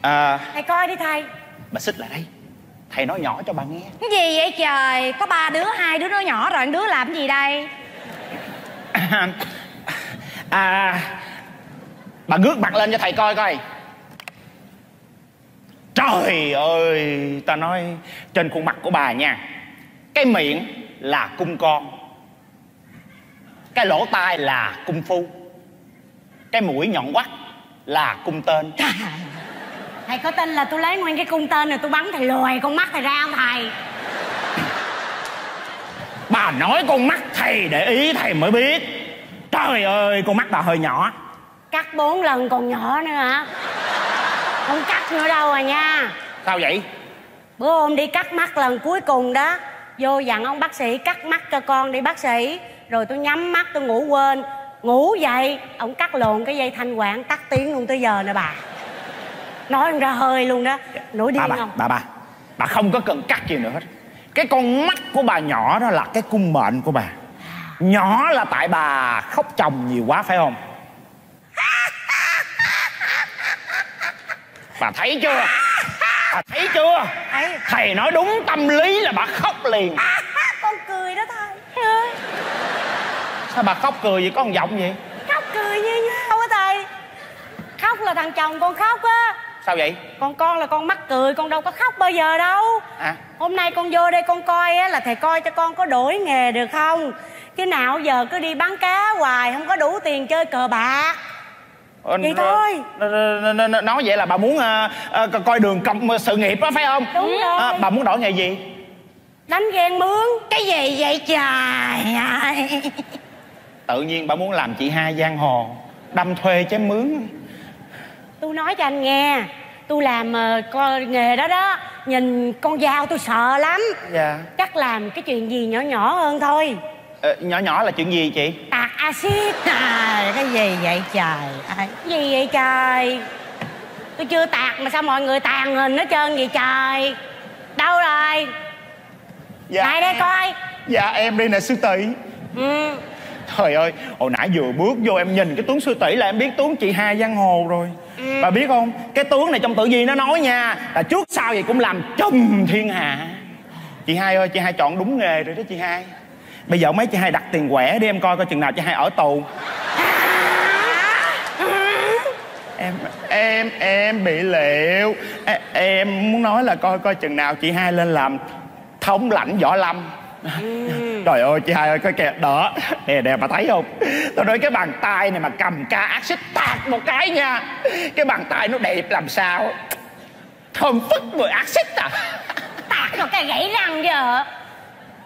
À, Thầy coi đi thầy. bà xích lại đây thầy nói nhỏ cho bà nghe. Cái gì vậy trời? Có ba đứa hai đứa nó nhỏ rồi đứa làm cái gì đây? À bà ngước mặt lên cho thầy coi coi. Trời ơi ta nói trên khuôn mặt của bà nha cái miệng là cung con cái lỗ tai là cung phu cái mũi nhọn quắt là cung tên Thầy có tin là tôi lấy nguyên cái cung tên rồi tôi bắn thầy lùi con mắt thầy ra không thầy? Bà nói con mắt thầy để ý thầy mới biết. Trời ơi con mắt bà hơi nhỏ. Cắt bốn lần còn nhỏ nữa hả? Không cắt nữa đâu à nha. Sao vậy? Bữa hôm đi cắt mắt lần cuối cùng đó Vô dặn ông bác sĩ cắt mắt cho con đi bác sĩ. Rồi tôi nhắm mắt tôi ngủ quên. Ngủ dậy Ông cắt lộn cái dây thanh quản tắt tiếng luôn tới giờ nè bà Nói ra hơi luôn đó. Nổi điên bà bà không? bà bà bà không có cần cắt gì nữa hết. Cái con mắt của bà nhỏ đó là cái cung mệnh của bà. Nhỏ là tại bà khóc chồng nhiều quá phải không? Bà thấy chưa? Bà thấy chưa? Thầy nói đúng tâm lý là bà khóc liền. Con cười đó thầy. Sao bà khóc cười vậy? Có một giọng vậy Khóc cười như nhau á thầy. Khóc là thằng chồng con khóc á sao vậy? Còn con là con mắc cười Con đâu có khóc bao giờ đâu. À. Hôm nay con vô đây con coi á là thầy coi cho con có đổi nghề được không? Cái nào giờ cứ đi bán cá hoài Không có đủ tiền chơi cờ bạc. Ờ, Vậy thôi. nói vậy là bà muốn ờ, ờ, coi đường công sự nghiệp đó phải không? Đúng rồi. Ờ, bà muốn đổi nghề gì? Đánh ghen mướn. Cái gì vậy trời? Ơi tự nhiên bà muốn làm chị hai giang hồ đâm thuê chém mướn. Tôi nói cho anh nghe Tôi làm ờ, coi nghề đó đó. Nhìn con dao tôi sợ lắm. Dạ. Chắc làm cái chuyện gì nhỏ nhỏ hơn thôi. Ờ, nhỏ nhỏ là chuyện gì chị? Tạt axit. À, cái gì vậy trời? Ai- Gì vậy trời? Tôi chưa tạt mà sao mọi người tàn hình hết trơn vậy trời? Đâu rồi? Lại đây coi. Dạ em đây nè sư tỷ. Ừ. trời ơi hồi nãy vừa bước vô em nhìn cái tướng sư tỷ là em biết tướng chị hai giang hồ rồi. Bà biết không? Cái tướng này trong tự gì nó nói nha là trước sau gì cũng làm trùm thiên hạ. Chị hai ơi chị hai chọn đúng nghề rồi đó chị hai. Bây giờ mấy chị hai đặt tiền quẻ đi em coi coi chừng nào chị hai ở tù. Em em em bị liệu em, em muốn nói là coi coi chừng nào chị hai lên làm thống lãnh võ lâm trời ơi chị hai ơi cái kìa đỡ nè nè bà thấy không? Tôi nói cái bàn tay này mà cầm ca ác xích tạt một cái nha. Cái bàn tay nó đẹp làm sao? Thơm phức mùi ác xích à? Tạt vào cái gãy răng giờ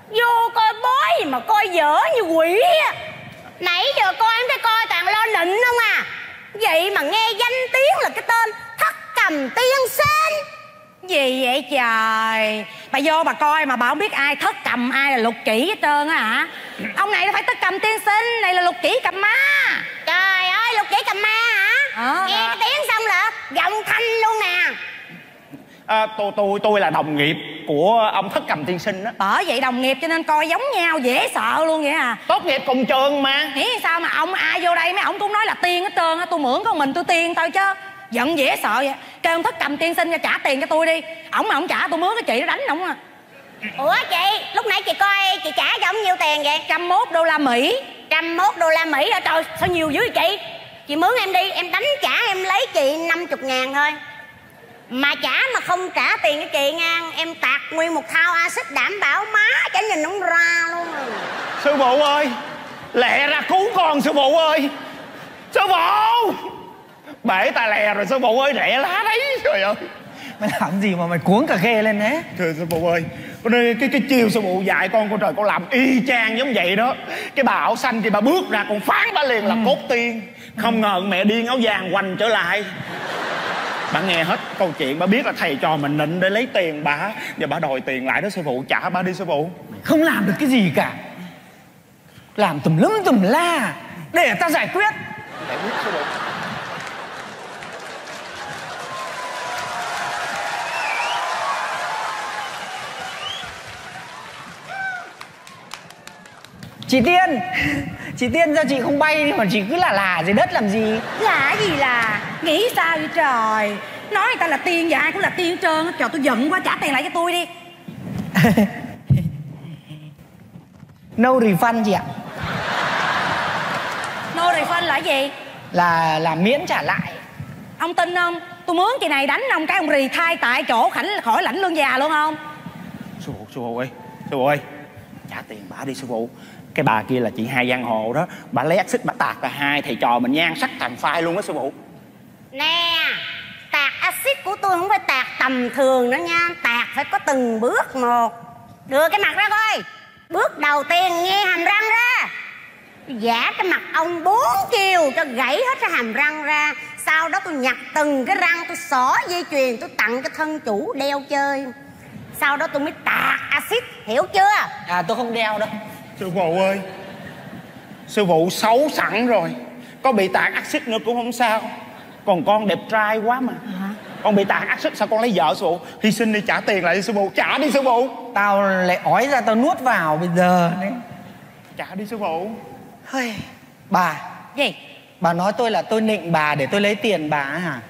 Vô coi bói gì mà coi dở như quỷ á. Nãy giờ coi em thấy coi toàn lo nịnh không à. Vậy mà nghe danh tiếng là cái tên Thất cầm tiên sinh gì vậy trời? Bà vô bà coi mà bà không biết ai thất cầm ai là lục chỉ hết trơn á hả? Ông này nó phải thất cầm tiên sinh này là lục chỉ cầm ma. Trời ơi lục chỉ cầm ma hả? Ờ. Nghe cái tiếng xong là giọng thanh luôn nè. À, tôi tôi tôi là đồng nghiệp của ông thất cầm tiên sinh đó bởi vậy đồng nghiệp cho nên coi giống nhau dễ sợ luôn vậy à. Tốt nghiệp cùng trường mà. Nghĩ sao mà ông ai vô đây mấy ông cũng nói là tiên hết trơn á. Tôi mượn có mình tôi tiên thôi chứ giận dễ sợ vậy. Kêu ông thất cầm tiên sinh cho trả tiền cho tôi đi. Ổng mà ông trả tôi mướn cái chị nó đánh ổng à. Ủa chị lúc nãy chị coi chị trả cho ông nhiêu tiền vậy? Trăm mốt đô la mỹ. Trăm mốt đô la Mỹ hả trời sao nhiều dữ vậy chị? Chị mướn em đi em đánh trả em lấy chị 50 ngàn thôi. Mà trả mà không trả tiền cho chị nha Em tạt nguyên một thao axit đảm bảo má chả nhìn không ra luôn. À. sư phụ ơi lẹ ra cứu con sư phụ ơi. Sư phụ bể ta lè rồi sư phụ ơi rẻ lá đấy. Trời ơi. Mày làm gì mà mày cuống cả ghê lên thế? Thưa sư phụ ơi. Cái, cái, cái chiều sư phụ dạy con con trời con làm y chang giống vậy đó. Cái bà áo xanh thì bà bước ra con phán bà liền là cốt tiên. Không ngờ mẹ điên áo vàng hoành trở lại. Bà nghe hết câu chuyện bà biết là thầy trò mình nịnh để lấy tiền bà. Giờ bà đòi tiền lại đó sư phụ trả bà đi sư phụ Không làm được cái gì cả. Làm tùm lum tùm la Để ta giải quyết. Giải quyết sư phụ Chị Tiên. Chị Tiên ra chị không bay đi mà chị cứ là là dưới đất làm gì? Là gì là? Nghĩ sao vậy trời? Nói người ta là tiên và ai cũng là tiên trơn á. Trời tôi giận quá trả tiền lại cho tôi đi. No refund chị ạ. No refund là gì? Là là miễn trả lại. Ông tin không? Tôi mướn kỳ này đánh ông cái ông rì thai tại chỗ khảnh khỏi lãnh lương già luôn không? Sư phụ sư phụ ơi sư phụ ơi. Trả tiền bà đi sư phụ cái bà kia là chị hai giang hồ đó. Bà lấy ác xích bà tạt cả hai thầy trò mình nhan sắc thành phai luôn á sư phụ. Nè Tạt axit của tôi không phải tạt tầm thường nữa nha. Tạt phải có từng bước một. Đưa cái mặt ra coi. Bước đầu tiên nghe hàm răng ra. Giả cái mặt ông bốn chiều cho gãy hết cái hàm răng ra. Sau đó tôi nhặt từng cái răng tôi xỏ dây chuyền tôi tặng cho thân chủ đeo chơi. Sau đó tôi mới tạt axit hiểu chưa? À tôi không đeo đâu sư phụ ơi sư phụ xấu sẵn rồi. Có bị tạt ác xích nữa cũng không sao. Còn con đẹp trai quá mà. Con bị tạt ác xích sao con lấy vợ sư phụ? Hy sinh đi trả tiền lại đi sư phụ. Trả đi sư phụ. Tao lại ói ra tao nuốt vào bây giờ đấy. Trả đi sư phụ. Hơi. Bà. Gì? Bà nói tôi là tôi nịnh bà để tôi lấy tiền bà á hả?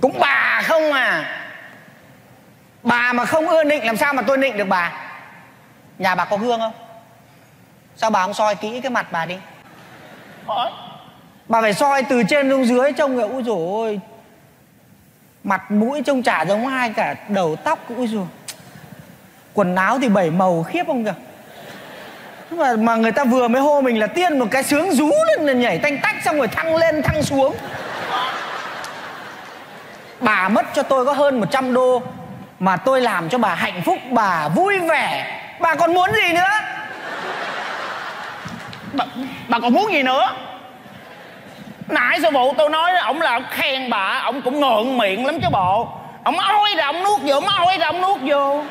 Cũng bà không à. Bà mà không ưa nịnh làm sao mà tôi nịnh được bà Nhà bà có gương không? Sao bà không soi kỹ cái mặt bà đi? Bà phải soi từ trên xuống dưới trông Úi dồi ôi. Mặt mũi trông chả giống ai cả. Đầu tóc úi dồi. Quần áo thì bảy màu khiếp không kìa. Mà, mà người ta vừa mới hô mình là tiên một cái sướng rú lên là nhảy tanh tách xong rồi thăng lên thăng xuống. Bà mất cho tôi có hơn 100 đô mà tôi làm cho bà hạnh phúc bà vui vẻ bà còn muốn gì nữa? Bà, bà còn muốn gì nữa? Nãy sư phụ tôi nói ổng là ổng khen bà ổng cũng ngượng miệng lắm chứ bộ. Ổng ôi rồi ổng nuốt vô ổng ôi rồi ổng nuốt vô.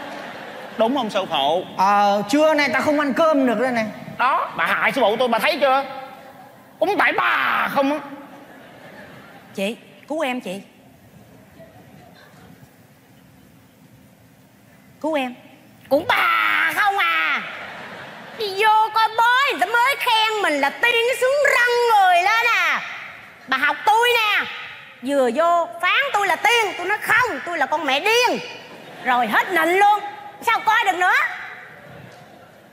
Đúng không sư phụ? Ờ trưa nay ta không ăn cơm được đây này. Đó bà hại sư phụ tôi bà thấy chưa? Cũng tại bà không á. Chị cứu em chị. Cứu em Của bà không à. Đi vô coi bói người ta mới khen mình là tiên sướng răng người lên à. Bà học tôi nè. Vừa vô phán tôi là tiên Tôi nói không tôi là con mẹ điên. Rồi hết nịnh luôn. Sao coi được nữa?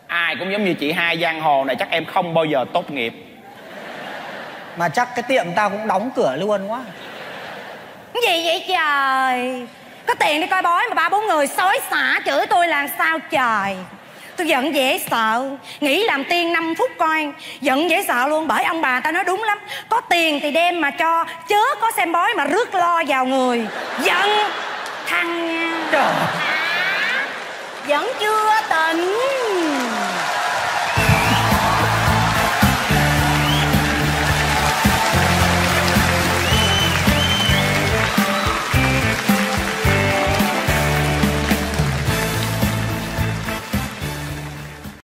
Ai cũng giống như chị hai giang hồ này chắc em không bao giờ tốt nghiệp. Mà chắc cái tiệm tao cũng đóng cửa luôn quá. Cái gì vậy trời Có tiền đi coi bói mà ba bốn người xối xả chửi tôi là sao trời. Tôi giận dễ sợ Nghĩ làm tiên 5 phút coi. Giận dễ sợ luôn bởi ông bà ta nói đúng lắm. Có tiền thì đem mà cho Chớ có xem bói mà rước lo vào người. Giận Thằng trời. Vẫn chưa tỉnh